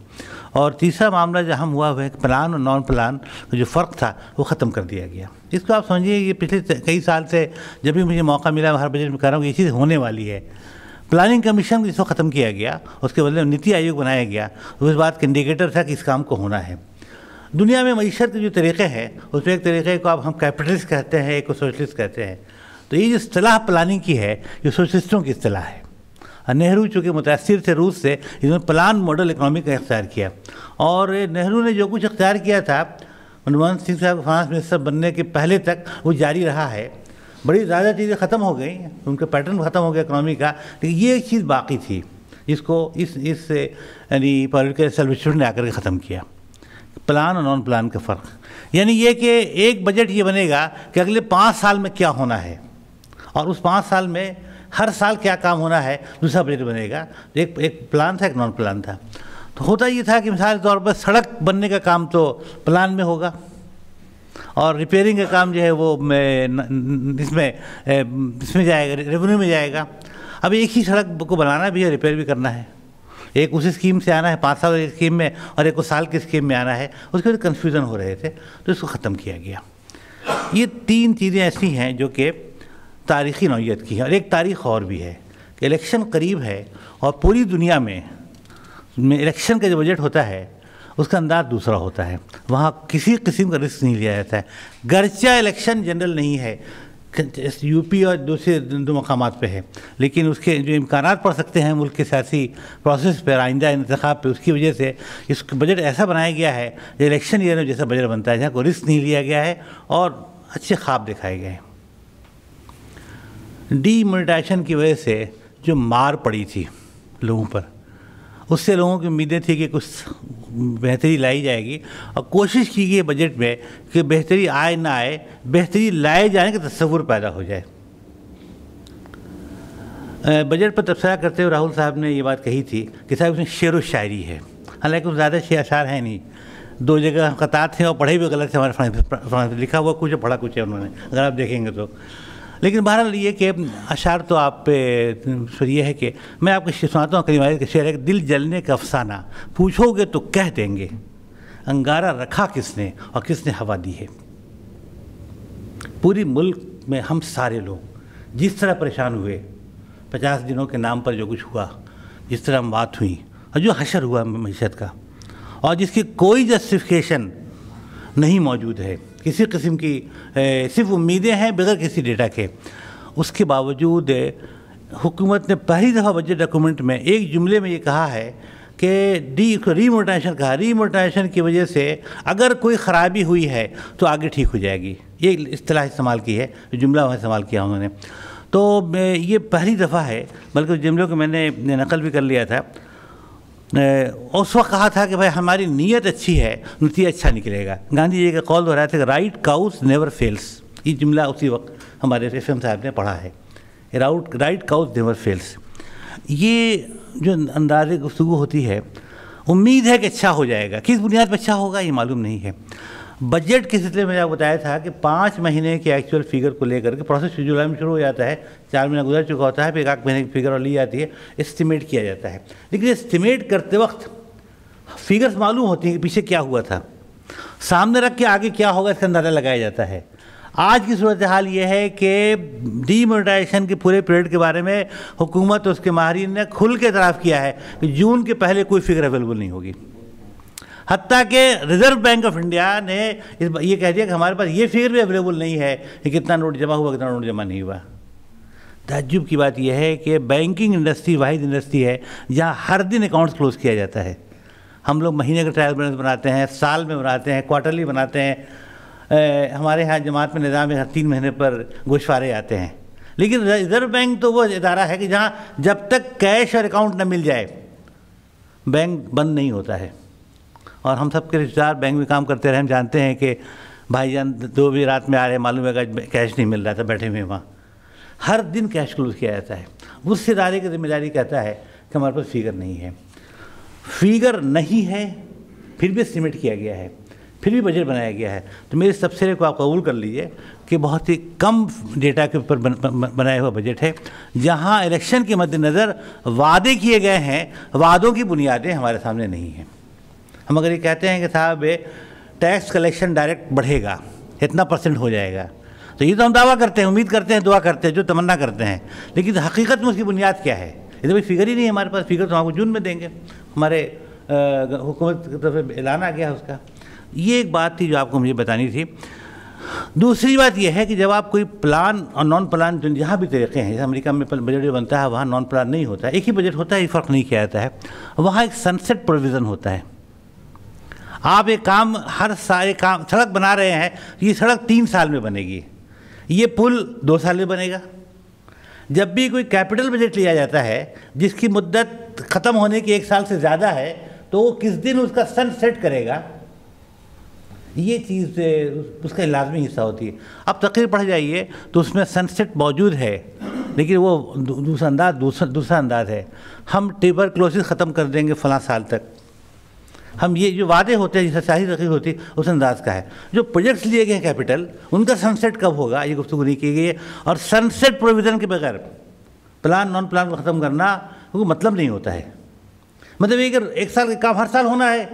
और तीसरा मामला जहाँ हुआ हुआ है प्लान और नॉन प्लान का जो फ़र्क था, वो ख़त्म कर दिया गया। इसको आप समझिए ये पिछले कई साल से जब भी मुझे मौका मिला हर बजट में कह रहा हूँ ये चीज़ होने वाली है। प्लानिंग कमीशन जिसको ख़त्म किया गया, उसके बदले नीति आयोग बनाया गया उस बात का इंडिकेटर था कि इस काम को होना है। दुनिया में मीशत के जो तरीक़े हैं, उसमें एक तरीक़े को आप हम कैपिटलिस्ट कहते हैं, एक को सोशलिस्ट कहते हैं। तो ये जो असलाह प्लानिंग की है, ये सोशलिस्टों की असलाह है। नेहरू चूँकि मुतासर थे रूस से, इन्होंने प्लान मॉडल इकनॉमी का इख्तियार किया। और नेहरू ने जो कुछ इख्तियार किया था, मनमोहन सिंह साहब फाइनेंस मिनिस्टर बनने के पहले तक वो जारी रहा है। बड़ी ज़्यादा चीज़ें ख़त्म हो गई, उनका पैटर्न ख़त्म हो गया इकोनॉमी का। लेकिन ये एक चीज़ बाकी थी इसको इस इस, यानी पॉलिटिकल सर्विस ने आकर के ख़त्म किया। प्लान और नॉन प्लान का फ़र्क। यानी ये कि एक बजट ये बनेगा कि अगले पाँच साल में क्या होना है। और उस पाँच साल में हर साल क्या काम होना है, दूसरा बजट बनेगा। एक एक प्लान था, एक नॉन प्लान था। तो होता ये था कि मिसाल के तौर पर सड़क बनने का काम तो प्लान में होगा। और रिपेयरिंग का काम जो है वो इसमें इसमें जाएगा रेवेन्यू में जाएगा। अब एक ही सड़क को बनाना भी है रिपेयर भी करना है। एक उसी स्कीम से आना है, पाँच साल की स्कीम में और एक उस साल की स्कीम में आना है। उसके बाद कन्फ्यूज़न हो रहे थे तो इसको ख़त्म किया गया। ये तीन चीज़ें ऐसी हैं जो कि तारीख़ी नौीयत की है। और एक तारीख़ और भी है कि इलेक्शन करीब है और पूरी दुनिया में इलेक्शन का जो बजट होता है उसका अंदाज दूसरा होता है। वहाँ किसी किस्म का रिस्क नहीं लिया जाता है। गर्चा इलेक्शन जनरल नहीं है। यूपी और दूसरे दो मकाम पे है। लेकिन उसके जो इम्कान पड़ सकते हैं, मुल्क के सियासी प्रोसेस पर आइंदा इंतखब पे, उसकी वजह से इस बजट ऐसा बनाया गया है जो इलेक्शन ईयर में जैसा बजट बनता है, जहाँ को रिस्क नहीं लिया गया है और अच्छे ख्वाब दिखाए गए हैं। डीमोनेटाइजेशन की वजह से जो मार पड़ी थी लोगों पर उससे लोगों की उम्मीदें थी कि कुछ बेहतरी लाई जाएगी और कोशिश की गई बजट में कि बेहतरी आए ना आए, बेहतरी लाए जाने का तस्वुर पैदा हो जाए। बजट पर तबसरा करते हुए राहुल साहब ने ये बात कही थी कि साहब उसमें शेर व शायरी है। हालाँकि कुछ ज़्यादा शेर अशार हैं नहीं। दो जगह कतार थे और पढ़े भी गलत थे, हमारे लिखा हुआ कुछ पढ़ा कुछ है उन्होंने। अगर आप देखेंगे तो। लेकिन बहरहाल ये कि अशार तो आप पे ये है कि मैं आपको सुनाता हूँ, करीब के शेर है दिल जलने का अफसाना, पूछोगे तो कह देंगे, अंगारा रखा किसने और किसने हवा दी है? पूरी मुल्क में हम सारे लोग जिस तरह परेशान हुए, पचास दिनों के नाम पर जो कुछ हुआ, जिस तरह हम बात हुई, और जो हशर हुआ मीशत का, और जिसकी कोई जस्टिफिकेशन नहीं मौजूद है किसी किस्म की सिर्फ़ उम्मीदें हैं बगैर किसी डेटा के। उसके बावजूद हुकूमत ने पहली दफ़ा बजट डॉक्यूमेंट में एक जुमले में ये कहा है कि डी रीमोटाइजेशन कहा। रीमोटाइजेशन की वजह से अगर कोई ख़राबी हुई है तो आगे ठीक हो जाएगी। ये इतलाह इस्तेमाल की है जुमला वहाँ इस्तेमाल किया उन्होंने। तो ये पहली दफ़ा है, बल्कि जुमलों को मैंने नकल भी कर लिया था। उस वक्त कहा था कि भाई हमारी नीयत अच्छी है नतीजा अच्छा निकलेगा। गांधी जी का कॉल दोहराया था राइट काउस नेवर फेल्स। ये जुमला उसी वक्त हमारे एफ़ साहब ने पढ़ा है। Rout, right cause never fails. ये जो अंदाज गुफ्तु होती है, उम्मीद है कि अच्छा हो जाएगा। किस बुनियाद पर अच्छा होगा, ये मालूम नहीं है। बजट के सिलसिले में आपको बताया था कि पाँच महीने के एक्चुअल फिगर को लेकर के प्रोसेस जुलाई में शुरू हो जाता है। चार महीना गुजर चुका होता है, फिर एक महीने की फिगर और ली जाती है। एस्टिमेट किया जाता है। लेकिन एस्टिमेट करते वक्त फिगर्स मालूम होती हैं कि पीछे क्या हुआ था। सामने रख के आगे क्या होगा, इसका अंदाज़ा लगाया जाता है। आज की सूरत हाल ये है कि डीमोनेटाइजेशन के पूरे पीरियड के बारे में हुकूमत उसके माहरीन ने खुल के तरफ़ किया है कि जून के पहले कोई फिगर अवेलेबल नहीं होगी। हती कि रिज़र्व बैंक ऑफ़ इंडिया ने ये कह दिया कि हमारे पास ये फिगर भी अवेलेबल नहीं है कि कितना नोट जमा हुआ कितना नोट जमा नहीं हुआ। तजुब की बात यह है कि बैंकिंग इंडस्ट्री वाहिद इंडस्ट्री है जहाँ हर दिन अकाउंट्स क्लोज किया जाता है। हम लोग महीने का ट्रायल बैलेंस बनाते हैं साल में बनाते हैं क्वार्टरली बनाते हैं। ए, हमारे यहाँ जमात में निज़ाम हर तीन महीने पर गोशवारे आते हैं। लेकिन रिज़र्व बैंक तो वो इदारा है कि जहाँ जब तक कैश और अकाउंट न मिल जाए बैंक बंद नहीं होता है। और हम सब के रिश्तेदार बैंक में काम करते रहे हम जानते हैं कि भाईजान दो बजे रात में आ रहे मालूम है कैश नहीं मिल रहा था बैठे हुए वहाँ। हर दिन कैश क्लोज किया जाता है। उस इदारे की ज़िम्मेदारी कहता है कि हमारे पास फिगर नहीं है। फिगर नहीं है फिर भी एस्टिमेट किया गया है फिर भी बजट बनाया गया है। तो मेरे सबसे को आप कबूल कर लीजिए कि बहुत ही कम डेटा के ऊपर बन, बन, बनाया हुआ बजट है। जहाँ इलेक्शन के मद्देनज़र वादे किए गए हैं वादों की बुनियादें हमारे सामने नहीं हैं। हम अगर ये कहते हैं कि साहब टैक्स कलेक्शन डायरेक्ट बढ़ेगा, इतना परसेंट हो जाएगा। तो ये तो हम दावा करते हैं, उम्मीद करते हैं, दुआ करते हैं, जो तमन्ना करते हैं। लेकिन हकीकत में उसकी बुनियाद क्या है? ये तो भाई फिगर ही नहीं है हमारे पास फिगर तो हमको जून में देंगे। हमारे हुकूमत की तरफ़ ऐलान आ गया उसका। ये एक बात थी जो आपको मुझे बतानी थी। दूसरी बात यह है कि जब आप कोई प्लान और नॉन प्लान जो जहाँ भी तरीके हैं, जैसे अमेरिका में बजट जो बनता है, वहाँ नॉन प्लान नहीं होता है। एक ही बजट होता है, ये फ़र्क नहीं किया जाता है। वहाँ एक सनसेट प्रोविज़न होता है। आप एक काम, हर सारे काम, सड़क बना रहे हैं, ये सड़क तीन साल में बनेगी। ये पुल दो साल में बनेगा। जब भी कोई कैपिटल बजट लिया जाता है, जिसकी मुद्दत ख़त्म होने की एक साल से ज़्यादा है तो वो किस दिन उसका सन सेट करेगा? ये चीज़ उसका लाजमी हिस्सा होती है। अब तकरीर पढ़ जाइए तो उसमें सनसेट मौजूद है, लेकिन वो दूसरा अंदाज, दूसरा दूसरा अंदाज है। हम टेबर क्लोसिस ख़त्म कर देंगे फला साल तक। हम ये जो वादे होते हैं, जैसे शाही तकरीर होती है उस अंदाज का है। जो प्रोजेक्ट्स लिए गए कैपिटल उनका सनसेट कब होगा? ये गुफ्तु नहीं की गई है। और सनसेट प्रोविज़न के बगैर प्लान नॉन प्लान को ख़त्म करना वो मतलब नहीं होता है। मतलब ये एक साल का काम हर साल होना है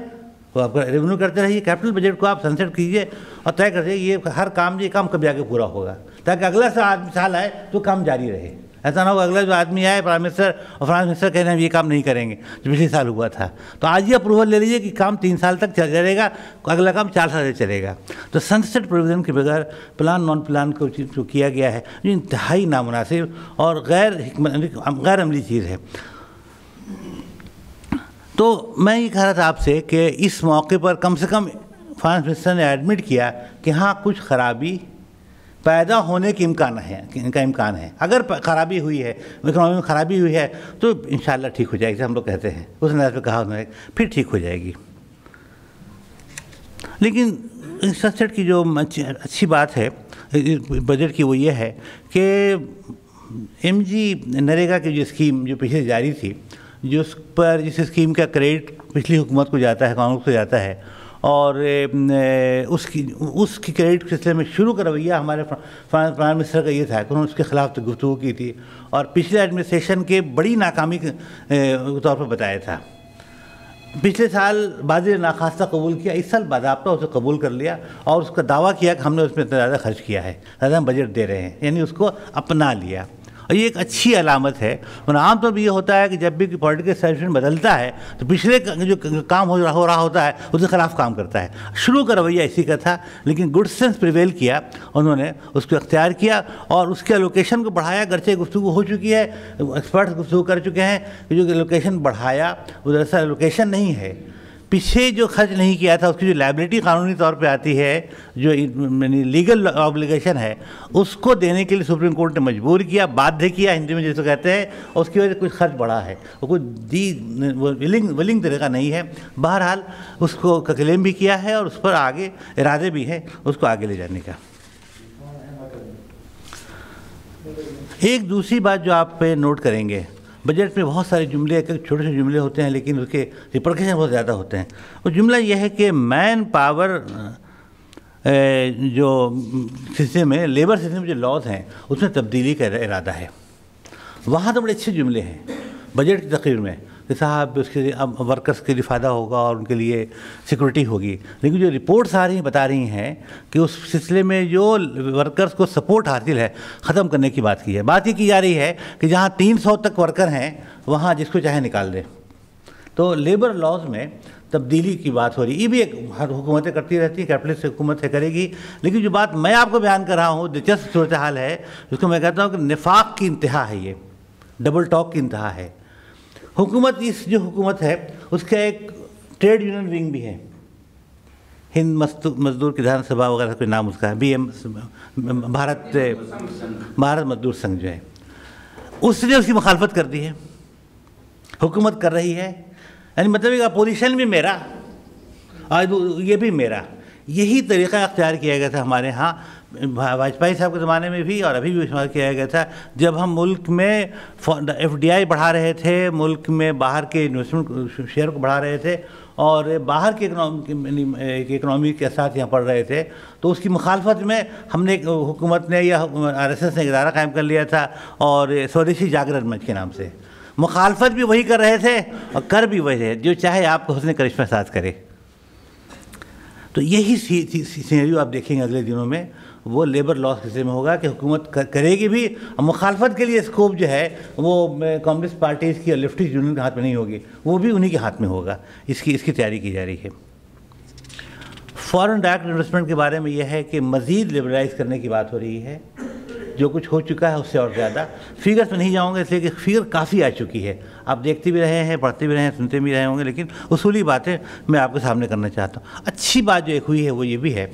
तो आप रेवेन्यू करते रहिए कैपिटल बजट को आप सनसेट कीजिए और तय कर ये हर काम, ये काम कभी आगे पूरा होगा। ताकि अगला साल आदमी साल आए तो काम जारी रहे। ऐसा ना हो अगला जो आदमी आए प्राइम मिनिस्टर और प्राइम मिनिस्टर कह रहे हैं ये काम नहीं करेंगे। जो पिछले साल हुआ था। तो आज ये अप्रूवल ले लीजिए कि काम तीन साल तक चल चलेगा अगला काम चार साल से चलेगा। तो सनसेट प्रोविज़न के बगैर प्लान नॉन प्लान को जो किया गया है जो इंतहाई नामनासिब और गैर गैर अमली चीज़ है। तो मैं ये कह रहा था आपसे कि इस मौके पर कम से कम फाइनेंस मिनिस्टर ने एडमिट किया कि हाँ कुछ खराबी पैदा होने के इम्कान है इनका इम्कान है। अगर ख़राबी हुई है इकोनॉमी में ख़राबी हुई है तो इन ठीक हो जाएगी, हम लोग कहते हैं। उस अंदाज में कहा उन्होंने फिर ठीक हो जाएगी। लेकिन इंफ्रास्ट्रक्चर की जो अच्छी बात है बजट की वो ये है कि एम जी नरेगा की जो स्कीम, जो पिछले जारी थी, जिस पर, जिस स्कीम का क्रेडिट पिछली हुकूमत को जाता है कांग्रेस को जाता है और उसकी उसकी क्रेडिट सिलसिले में शुरू का रवैया हमारे प्राइम मिनिस्टर का ये था कि उन्होंने उसके खिलाफ तो गुफ्तु की थी और पिछले एडमिनिस्ट्रेशन के बड़ी नाकामी के तौर पर बताया था। पिछले साल बाजी नाखास्ता कबूल किया, इस साल बाबा उसे कबूल कर लिया और उसका दावा किया कि हमने उसमें इतना ज़्यादा खर्च किया है, ज़्यादा हम बजट दे रहे हैं, यानी उसको अपना लिया। और ये एक अच्छी अलामत है। और आमतौर पर ये होता है कि जब भी पॉलिटिकल सिचुएशन बदलता है तो पिछले जो काम हो रहा होता है, उसके खिलाफ काम करता है। शुरू का रवैया इसी का था, लेकिन गुड सेंस प्रिवेल किया, उन्होंने उसको अख्तियार किया और उसके लोकेशन को बढ़ाया। गर्चे गुफ्तु हो चुकी है एक्सपर्ट्स गुफ्तु कर चुके हैं कि जो लोकेशन बढ़ाया, वो दरअसल लोकेशन नहीं है। पीछे जो खर्च नहीं किया था, उसकी जो लाइबिलिटी कानूनी तौर पे आती है, जो लीगल ऑब्लिगेशन है, उसको देने के लिए सुप्रीम कोर्ट ने मजबूर किया, बाध्य किया, हिंदी में जैसे कहते हैं उसकी वजह से कुछ खर्च बढ़ा है। वो कुछ दी, वो विलिंग विलिंग तरीका नहीं है। बहरहाल, उसको क्लेम भी किया है, और उस पर आगे इरादे भी हैं, उसको आगे ले जाने का। एक दूसरी बात जो आप पे नोट करेंगे बजट में बहुत सारे जुमले, एक छोटे छोटे जुमले होते हैं, लेकिन उसके रिप्रकेशन बहुत ज़्यादा होते हैं। और जुमला यह है कि मैन पावर जो सिस्टम है लेबर सिस्टम में जो लॉज हैं, उसमें तब्दीली का इरादा है। वहाँ तो बड़े अच्छे जुमले हैं, बजट की तकरीर में। साहब उसके अब वर्कर्स के लिए फ़ायदा होगा और उनके लिए सिक्योरिटी होगी। लेकिन जो रिपोर्ट्स आ रही बता रही हैं कि उस सिलसिले में जो वर्कर्स को सपोर्ट हासिल है, ख़त्म करने की बात की है। बात ये की जा रही है कि जहाँ तीन सौ तक वर्कर हैं, वहाँ जिसको चाहे निकाल दें। तो लेबर लॉज में तब्दीली की बात हो रही ये भी एक हर हुकूमतें करती रहती है कैपिटलिस्ट हुकूमत है करेगी। लेकिन जो बात मैं आपको बयान कर रहा हूँ, दिलचस्प सूरत हाल है, जिसको मैं कहता हूँ कि निफाक की इंतहा है ये। डबल टॉक की इंतहा है। हुकूमत इस जो हुकूमत है, उसका एक ट्रेड यूनियन विंग भी है। हिंद मजदूर किसान सभा वगैरह कोई नाम उसका है। बी एम भारत भारत मजदूर संघ जो है। उसने उसकी मुखालफत कर दी है। हुकूमत कर रही है। यानी मतलब अपोजिशन भी मेरा और ये भी मेरा। यही तरीक़ा अख्तियार किया गया था हमारे यहाँ। वाजपेयी साहब के ज़माने में भी और अभी भी इस्तेमाल किया गया था। जब हम मुल्क में एफ़ डी बढ़ा रहे थे, मुल्क में बाहर के इन्वेस्टमेंट शेयर को बढ़ा रहे थे और बाहर के इकनॉमी के साथ यहाँ पढ़ रहे थे तो उसकी मुखालफत में हमने हुकूमत ने या आर एस एस ने इदारा कायम कर लिया था और स्वदेशी जागरण मंच के नाम से। मुखालफत भी वही कर रहे थे और कर भी वही रहे, जो चाहे आपको उसने करिश्मा साथ करे। तो यही सीनरी आप देखेंगे अगले दिनों में। वो लेबर लॉस हिस्से में होगा कि हुकूमत करेगी भी। मुखालफत के लिए स्कोप जो है, वो कांग्रेस पार्टीज़ की लिफ्टिस्ट यूनियन के हाथ में नहीं होगी। वो भी उन्हीं के हाथ में होगा। इसकी इसकी तैयारी की जा रही है। फॉरेन डायरेक्ट इन्वेस्टमेंट के बारे में यह है कि मज़ीद लिबरलाइज करने की बात हो रही है। जो कुछ हो चुका है उससे और ज़्यादा। फिगर्स में नहीं जाऊँगा, इसलिए कि फिगर काफ़ी आ चुकी है। आप देखते भी रहे हैं, पढ़ते भी रहे हैं, सुनते भी रहे होंगे, लेकिन उसूली बातें मैं आपके सामने करना चाहता हूँ। अच्छी बात जो एक हुई है, वो ये भी है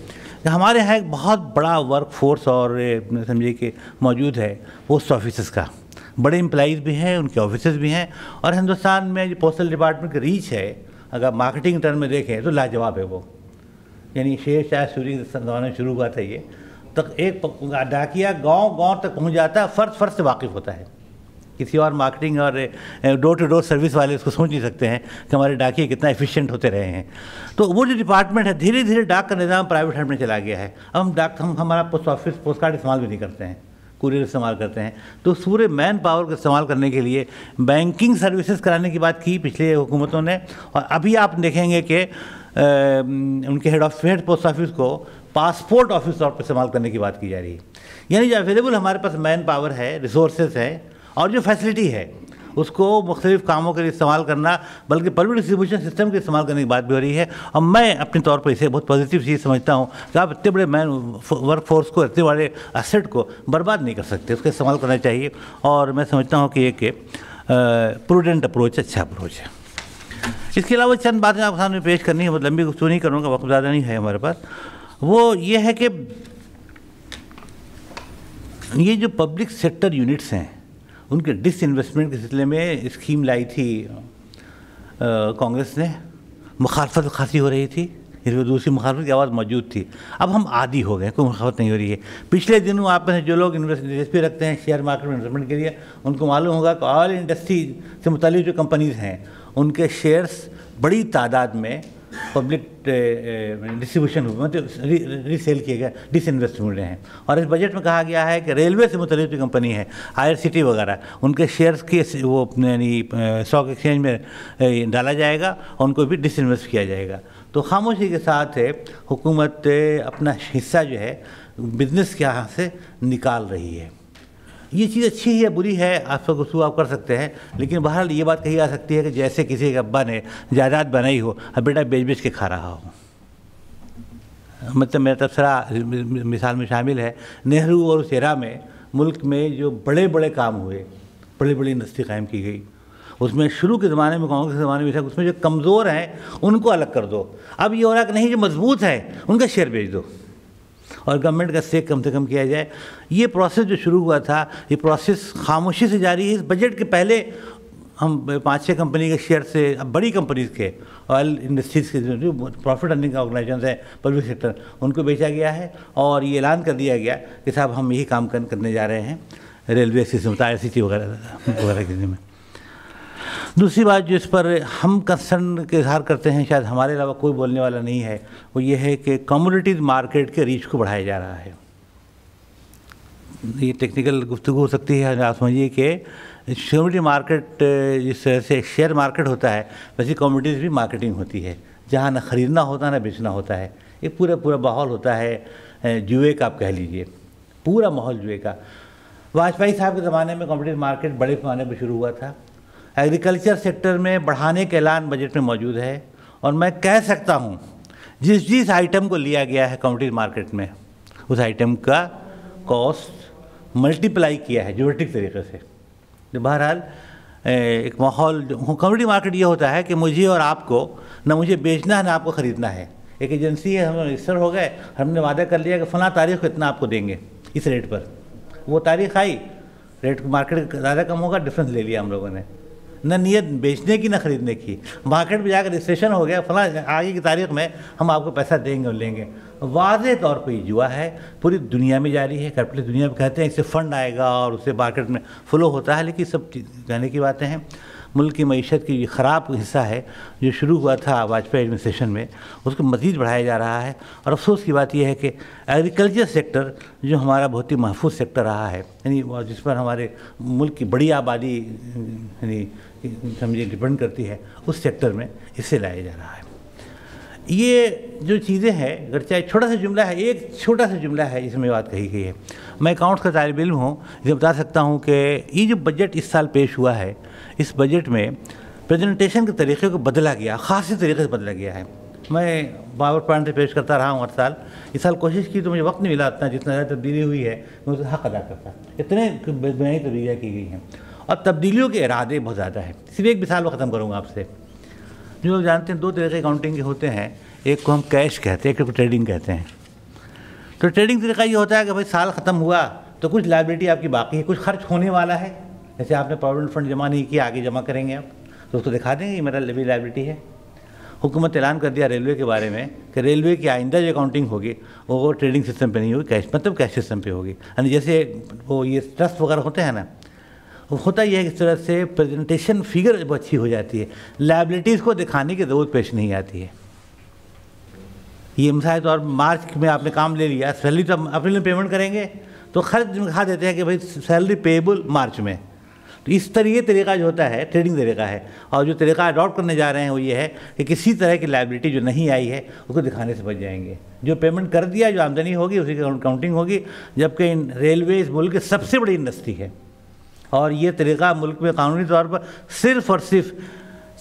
हमारे यहाँ एक बहुत बड़ा वर्क फोर्स और समझिए कि मौजूद है पोस्ट ऑफ़िस का। बड़े एम्प्लॉज़ भी हैं, उनके ऑफ़िस भी हैं और हिंदुस्तान में जो पोस्टल डिपार्टमेंट की रीच है, अगर मार्केटिंग टर्म में देखें तो लाजवाब है वो। यानी शेर, शाह, सूरी जमाने शुरू हुआ था ये, तक एक डाकिया गाँव गाँव तक पहुँच जाता है फर्श फर्श से वाकिफ़ होता है। किसी और मार्केटिंग और डोर टू डोर सर्विस वाले उसको सोच नहीं सकते हैं कि हमारे डाकिए कितना एफिशिएंट होते रहे हैं। तो वो जो डिपार्टमेंट है धीरे धीरे डाक का निज़ाम प्राइवेट हैंड में चला गया है। अब हम डाक, हम हमारा पोस्ट ऑफ़िस पोस्ट कार्ड इस्तेमाल भी नहीं करते हैं कुरियर इस्तेमाल करते हैं। तो पूरे मैन पावर का इस्तेमाल करने के लिए बैंकिंग सर्विसेज़ कराने की बात की पिछले हुकूमतों ने। और अभी आप देखेंगे कि उनके head of head post office को पासपोर्ट ऑफ़िस तौर पर इस्तेमाल करने की बात की जा रही है। यानी जो अवेलेबल हमारे पास मैन पावर है रिसोर्सेज है और जो फैसिलिटी है, उसको मुख्तलिफ़ कामों के लिए इस्तेमाल करना, बल्कि पब्लिक डिस्ट्रीब्यूशन सिस्टम के इस्तेमाल करने की बात भी हो रही है। और मैं अपने तौर पर इसे बहुत पॉजिटिव चीज़ समझता हूँ कि आप इतने बड़े मैन वर्क फोर्स को, इतने बड़े असेट को बर्बाद नहीं कर सकते। उसका इस्तेमाल करना चाहिए। और मैं समझता हूँ कि एक प्रूडेंट अप्रोच अच्छा अप्रोच है। इसके अलावा चंद बातें आपके सामने पेश करनी है, बहुत लंबी गुफ्तु नहीं करूँगा, वक्त ज़्यादा नहीं है हमारे पास। वो ये है कि ये जो पब्लिक सेक्टर यूनिट्स हैं उनके डिस इन्वेस्टमेंट के सिलसिले में स्कीम लाई थी कांग्रेस ने। मुखालफत खासी हो रही थी इसमें दूसरी मुखालफत की आवाज़ मौजूद थी। अब हम आदि हो गए, कोई मुखालफत नहीं हो रही है। पिछले दिनों आप में से जो लोग दिलचस्पी रखते हैं शेयर मार्केट में इन्वेस्टमेंट के लिए, उनको मालूम होगा कि ऑयल इंडस्ट्री से मुतल जो कंपनीज़ हैं, उनके शेयर्स बड़ी तादाद में पब्लिक डिस्ट्रीब्यूशन मतलब रीसेल किए गए डिसइन्वेस्ट हुए हैं। और इस बजट में कहा गया है कि रेलवे से मुतल जो कंपनी है आई सिटी वगैरह, उनके शेयर्स के वो यानी स्टॉक एक्सचेंज में डाला जाएगा और उनको भी डिसइन्वेस्ट किया जाएगा। तो खामोशी के साथ, हुकूमत अपना हिस्सा जो है बिज़नेस के यहाँ से निकाल रही है। ये चीज़ अच्छी है, बुरी है, आप सब गुस्सू आप कर सकते हैं, लेकिन बहरहाल ये बात कही जा सकती है कि जैसे किसी के अब्बा ने जायदाद बनाई हो, अब बेटा बेच बेच के खा रहा हो। मतलब मेरा तबसरा मिसाल में शामिल है, नेहरू और सेरा में मुल्क में जो बड़े बड़े काम हुए बड़ी बड़ी इंडस्ट्री कायम की गई, उसमें शुरू के ज़माने में, कांग्रेस के ज़माने में उसमें जो कमज़ोर हैं, उनको अलग कर दो। अब ये हो रहा कि नहीं, जो मज़बूत है, उनका शेयर बेच दो। और गवर्नमेंट का सेक कम से कम किया जाए। ये प्रोसेस जो शुरू हुआ था, ये प्रोसेस खामोशी से जारी है। इस बजट के पहले हम पाँच छः कंपनी के शेयर से, अब बड़ी कंपनीज़ के ऑयल इंडस्ट्रीज़ के जो प्रॉफिट अर्निंग ऑर्गेनाइजेशन है पब्लिक सेक्टर उनको बेचा गया है और ये ऐलान कर दिया गया कि साहब हम यही काम करने जा रहे हैं। रेलवे सिस्टम आई सी वगैरह वगैरह के में दूसरी बात जो इस पर हम कंसर्न के इजहार करते हैं, शायद हमारे अलावा कोई बोलने वाला नहीं है, वो ये है कि कम्युनिटीज़ मार्केट के रीच को बढ़ाया जा रहा है। ये टेक्निकल गुफ्तु हो सकती है, आप समझिए कि कम्युनिटी मार्केट जिस तरह से शेयर मार्केट होता है, वैसी कम्युनिटीज़ भी मार्केटिंग होती है। जहाँ ना ख़रीदना होता, ना बेचना होता है। एक पूरा पूरा माहौल होता है जुए का आप कह लीजिए। पूरा माहौल जुए का। वाजपेयी साहब के ज़माने में कम्युनिटी मार्केट बड़े पैमाने पर शुरू हुआ था। एग्रीकल्चर सेक्टर में बढ़ाने का ऐलान बजट में मौजूद है और मैं कह सकता हूँ, जिस जिस आइटम को लिया गया है कम्युनिटी मार्केट में, उस आइटम का कॉस्ट मल्टीप्लाई किया है जोटिक तरीके से। तो बहरहाल एक माहौल कम्युनिटी मार्केट ये होता है कि मुझे और आपको, ना मुझे बेचना है, ना आपको ख़रीदना है। एक एजेंसी है, हम रजिस्टर हो गए, हमने वादा कर लिया कि फ़लाँ तारीख को इतना आपको देंगे, इस रेट पर। वो तारीख आई रेट मार्केट ज़्यादा कम होगा डिफरेंस ले लिया हम लोगों ने। न नीयत बेचने की, न खरीदने की। मार्केट में जाकर रजिस्ट्रेशन हो गया, फला आगे की तारीख में हम आपको पैसा देंगे और लेंगे। वाज तौर पर जुआ है, पूरी दुनिया में जारी है कैपिटल दुनिया में कहते हैं, इससे फ़ंड आएगा और उससे मार्केट में फ्लो होता है, लेकिन सब कहने की बातें हैं। मुल्क की मीशत की ख़राब हिस्सा है, जो शुरू हुआ था वाजपेयी एडमिनिस्ट्रेशन में, उसको मज़ीद बढ़ाया जा रहा है। और अफसोस की बात यह है कि एग्रीकल्चर सेक्टर जो हमारा बहुत ही महफूज सेक्टर रहा है, यानी जिस पर हमारे मुल्क की बड़ी आबादी, यानी समझिए डिपेंड करती है, उस सेक्टर में इससे लाया जा रहा है। ये जो चीज़ें हैं, अगर चाहे छोटा सा जुमला है, एक छोटा सा जुमला है, जिसमें बात कही गई है। मैं अकाउंट्स का तालब इल्म हूँ, इसे बता सकता हूँ कि ये जो बजट इस साल पेश हुआ है इस बजट में प्रेजेंटेशन के तरीके को बदला गया, ख़ास तरीके से बदला गया है। मैं पावर पॉइंट से पेश करता रहा हूँ हर साल। इस साल कोशिश की तो मुझे वक्त नहीं मिला उतना जितना ज़्यादा तब्दीली हुई है, मैं उसे हक अदा करता इतने बुनियादी तब्दीलियाँ की गई हैं। और तब्दीलियों के इरादे बहुत ज़्यादा है। सिर्फ़ एक मिसाल मैं ख़त्म करूँगा आपसे। जो लोग जानते हैं, दो तरह के अकाउंटिंग के होते हैं। एक को हम कैश कहते हैं, एक को ट्रेडिंग कहते हैं। तो ट्रेडिंग तरीका ये होता है कि भाई साल ख़त्म हुआ तो कुछ लाइबिलिटी आपकी बाकी है, कुछ खर्च होने वाला है। जैसे आपने प्रोविडेंट फंड जमा नहीं किया, आगे जमा करेंगे आप। तो उसको दिखा देंगे मेरा मेरी लाइबिलिटी है। हुकूमत ऐलान कर दिया रेलवे के बारे में कि रेलवे की आइंदा जो अकाउंटिंग होगी, वो ट्रेडिंग सिस्टम पे नहीं होगी कैश मतलब कैश सिस्टम पे होगी। यानी जैसे वो ये ट्रस्ट वगैरह होते हैं ना होता यह है कि इस तरह से प्रेजेंटेशन फिगर जब अच्छी हो जाती है लाइबिलिटीज़ को दिखाने की ज़रूरत पेश नहीं आती है। ये मिसाल तौर तो मार्च में आपने काम ले लिया सैलरी तो अप्रैल में पेमेंट करेंगे तो खर्च दिखा देते हैं कि भाई सैलरी पेएबल मार्च में। तो इस तरह ये तरीका जो होता है ट्रेडिंग तरीका है। और जो तरीका अडॉप्ट करने जा रहे हैं वो ये है कि किसी तरह की लाइबिलिटी जो नहीं आई है, उसको दिखाने से बच जाएँगे। जो पेमेंट कर दिया, जो आमदनी होगी, उसी की काउंटिंग होगी, जबकि इन रेलवे इस मुल्क की सबसे बड़ी इंडस्ट्री है। और ये तरीका मुल्क में कानूनी तौर पर सिर्फ़ और सिर्फ़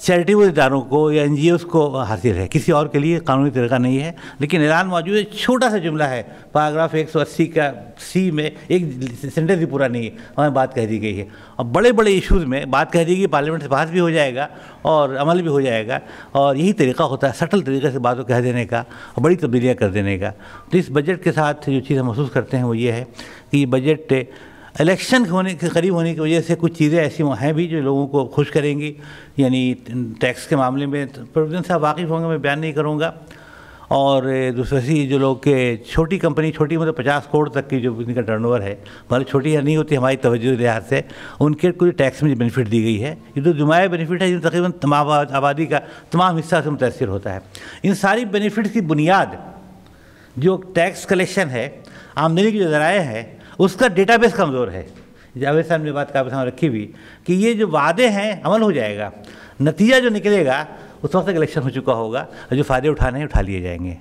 चैरिटेबल इदारों को या एन को हासिल है। किसी और के लिए कानूनी तरीका नहीं है, लेकिन ऐलान मौजूद है छोटा सा जुमला है। पैराग्राफ 180 का सी में एक सेंटेंस भी पूरा नहीं है, हमें बात कह दी गई है। और बड़े बड़े इश्यूज़ में बात कह दी गई, पार्लियामेंट से पास भी हो जाएगा और अमल भी हो जाएगा और यही तरीका होता है, सटल तरीके से बात को कह देने का और बड़ी तब्दीलियाँ कर देने का। तो इस बजट के साथ जो चीज़ हम महसूस करते हैं वो ये है कि बजट इलेक्शन होने के करीब होने की वजह से कुछ चीज़ें ऐसी हैं भी जो लोगों को खुश करेंगी। यानी टैक्स के मामले में प्रोविज़न से आप वाकिफ़ होंगे, मैं बयान नहीं करूँगा। और दूसरी जो लोग के छोटी कंपनी, छोटी मतलब पचास करोड़ तक की जो इनका टर्नओवर है मतलब छोटी या नहीं होती, हमारी तवज्जो लिहाज से उनके कुछ टैक्स में बेनिफिट दी गई है। ये तो जुमाया बेनिफिट है जो तकरीबन तमाम आबादी का तमाम हिस्सा से मुतासर होता है। इन सारी बेनिफिट की बुनियाद, जो टैक्स कलेक्शन है, आमदनी के जो ज़राए है उसका डेटाबेस कमज़ोर है। जावेद साहब ने बात काफ़ी रखी हुई कि ये जो वादे हैं, अमल हो जाएगा। नतीजा जो निकलेगा, उस वक्त इलेक्शन हो चुका होगा और जो फ़ायदे उठाने हैं, उठा लिए जाएँगे।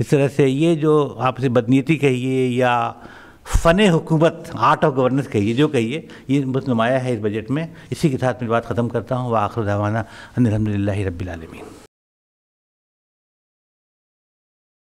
इस तरह से ये जो आपसे बदनीति कहिए या फ़न हुकूमत आर्ट ऑफ़ गवर्नेंस कहिए, जो कहिए, ये बस नुमाया है इस बजट में। इसी के साथ मेरी बात ख़त्म करता हूँ। वह आखिर दवाना अलहमदिल्ला रबीआलमीन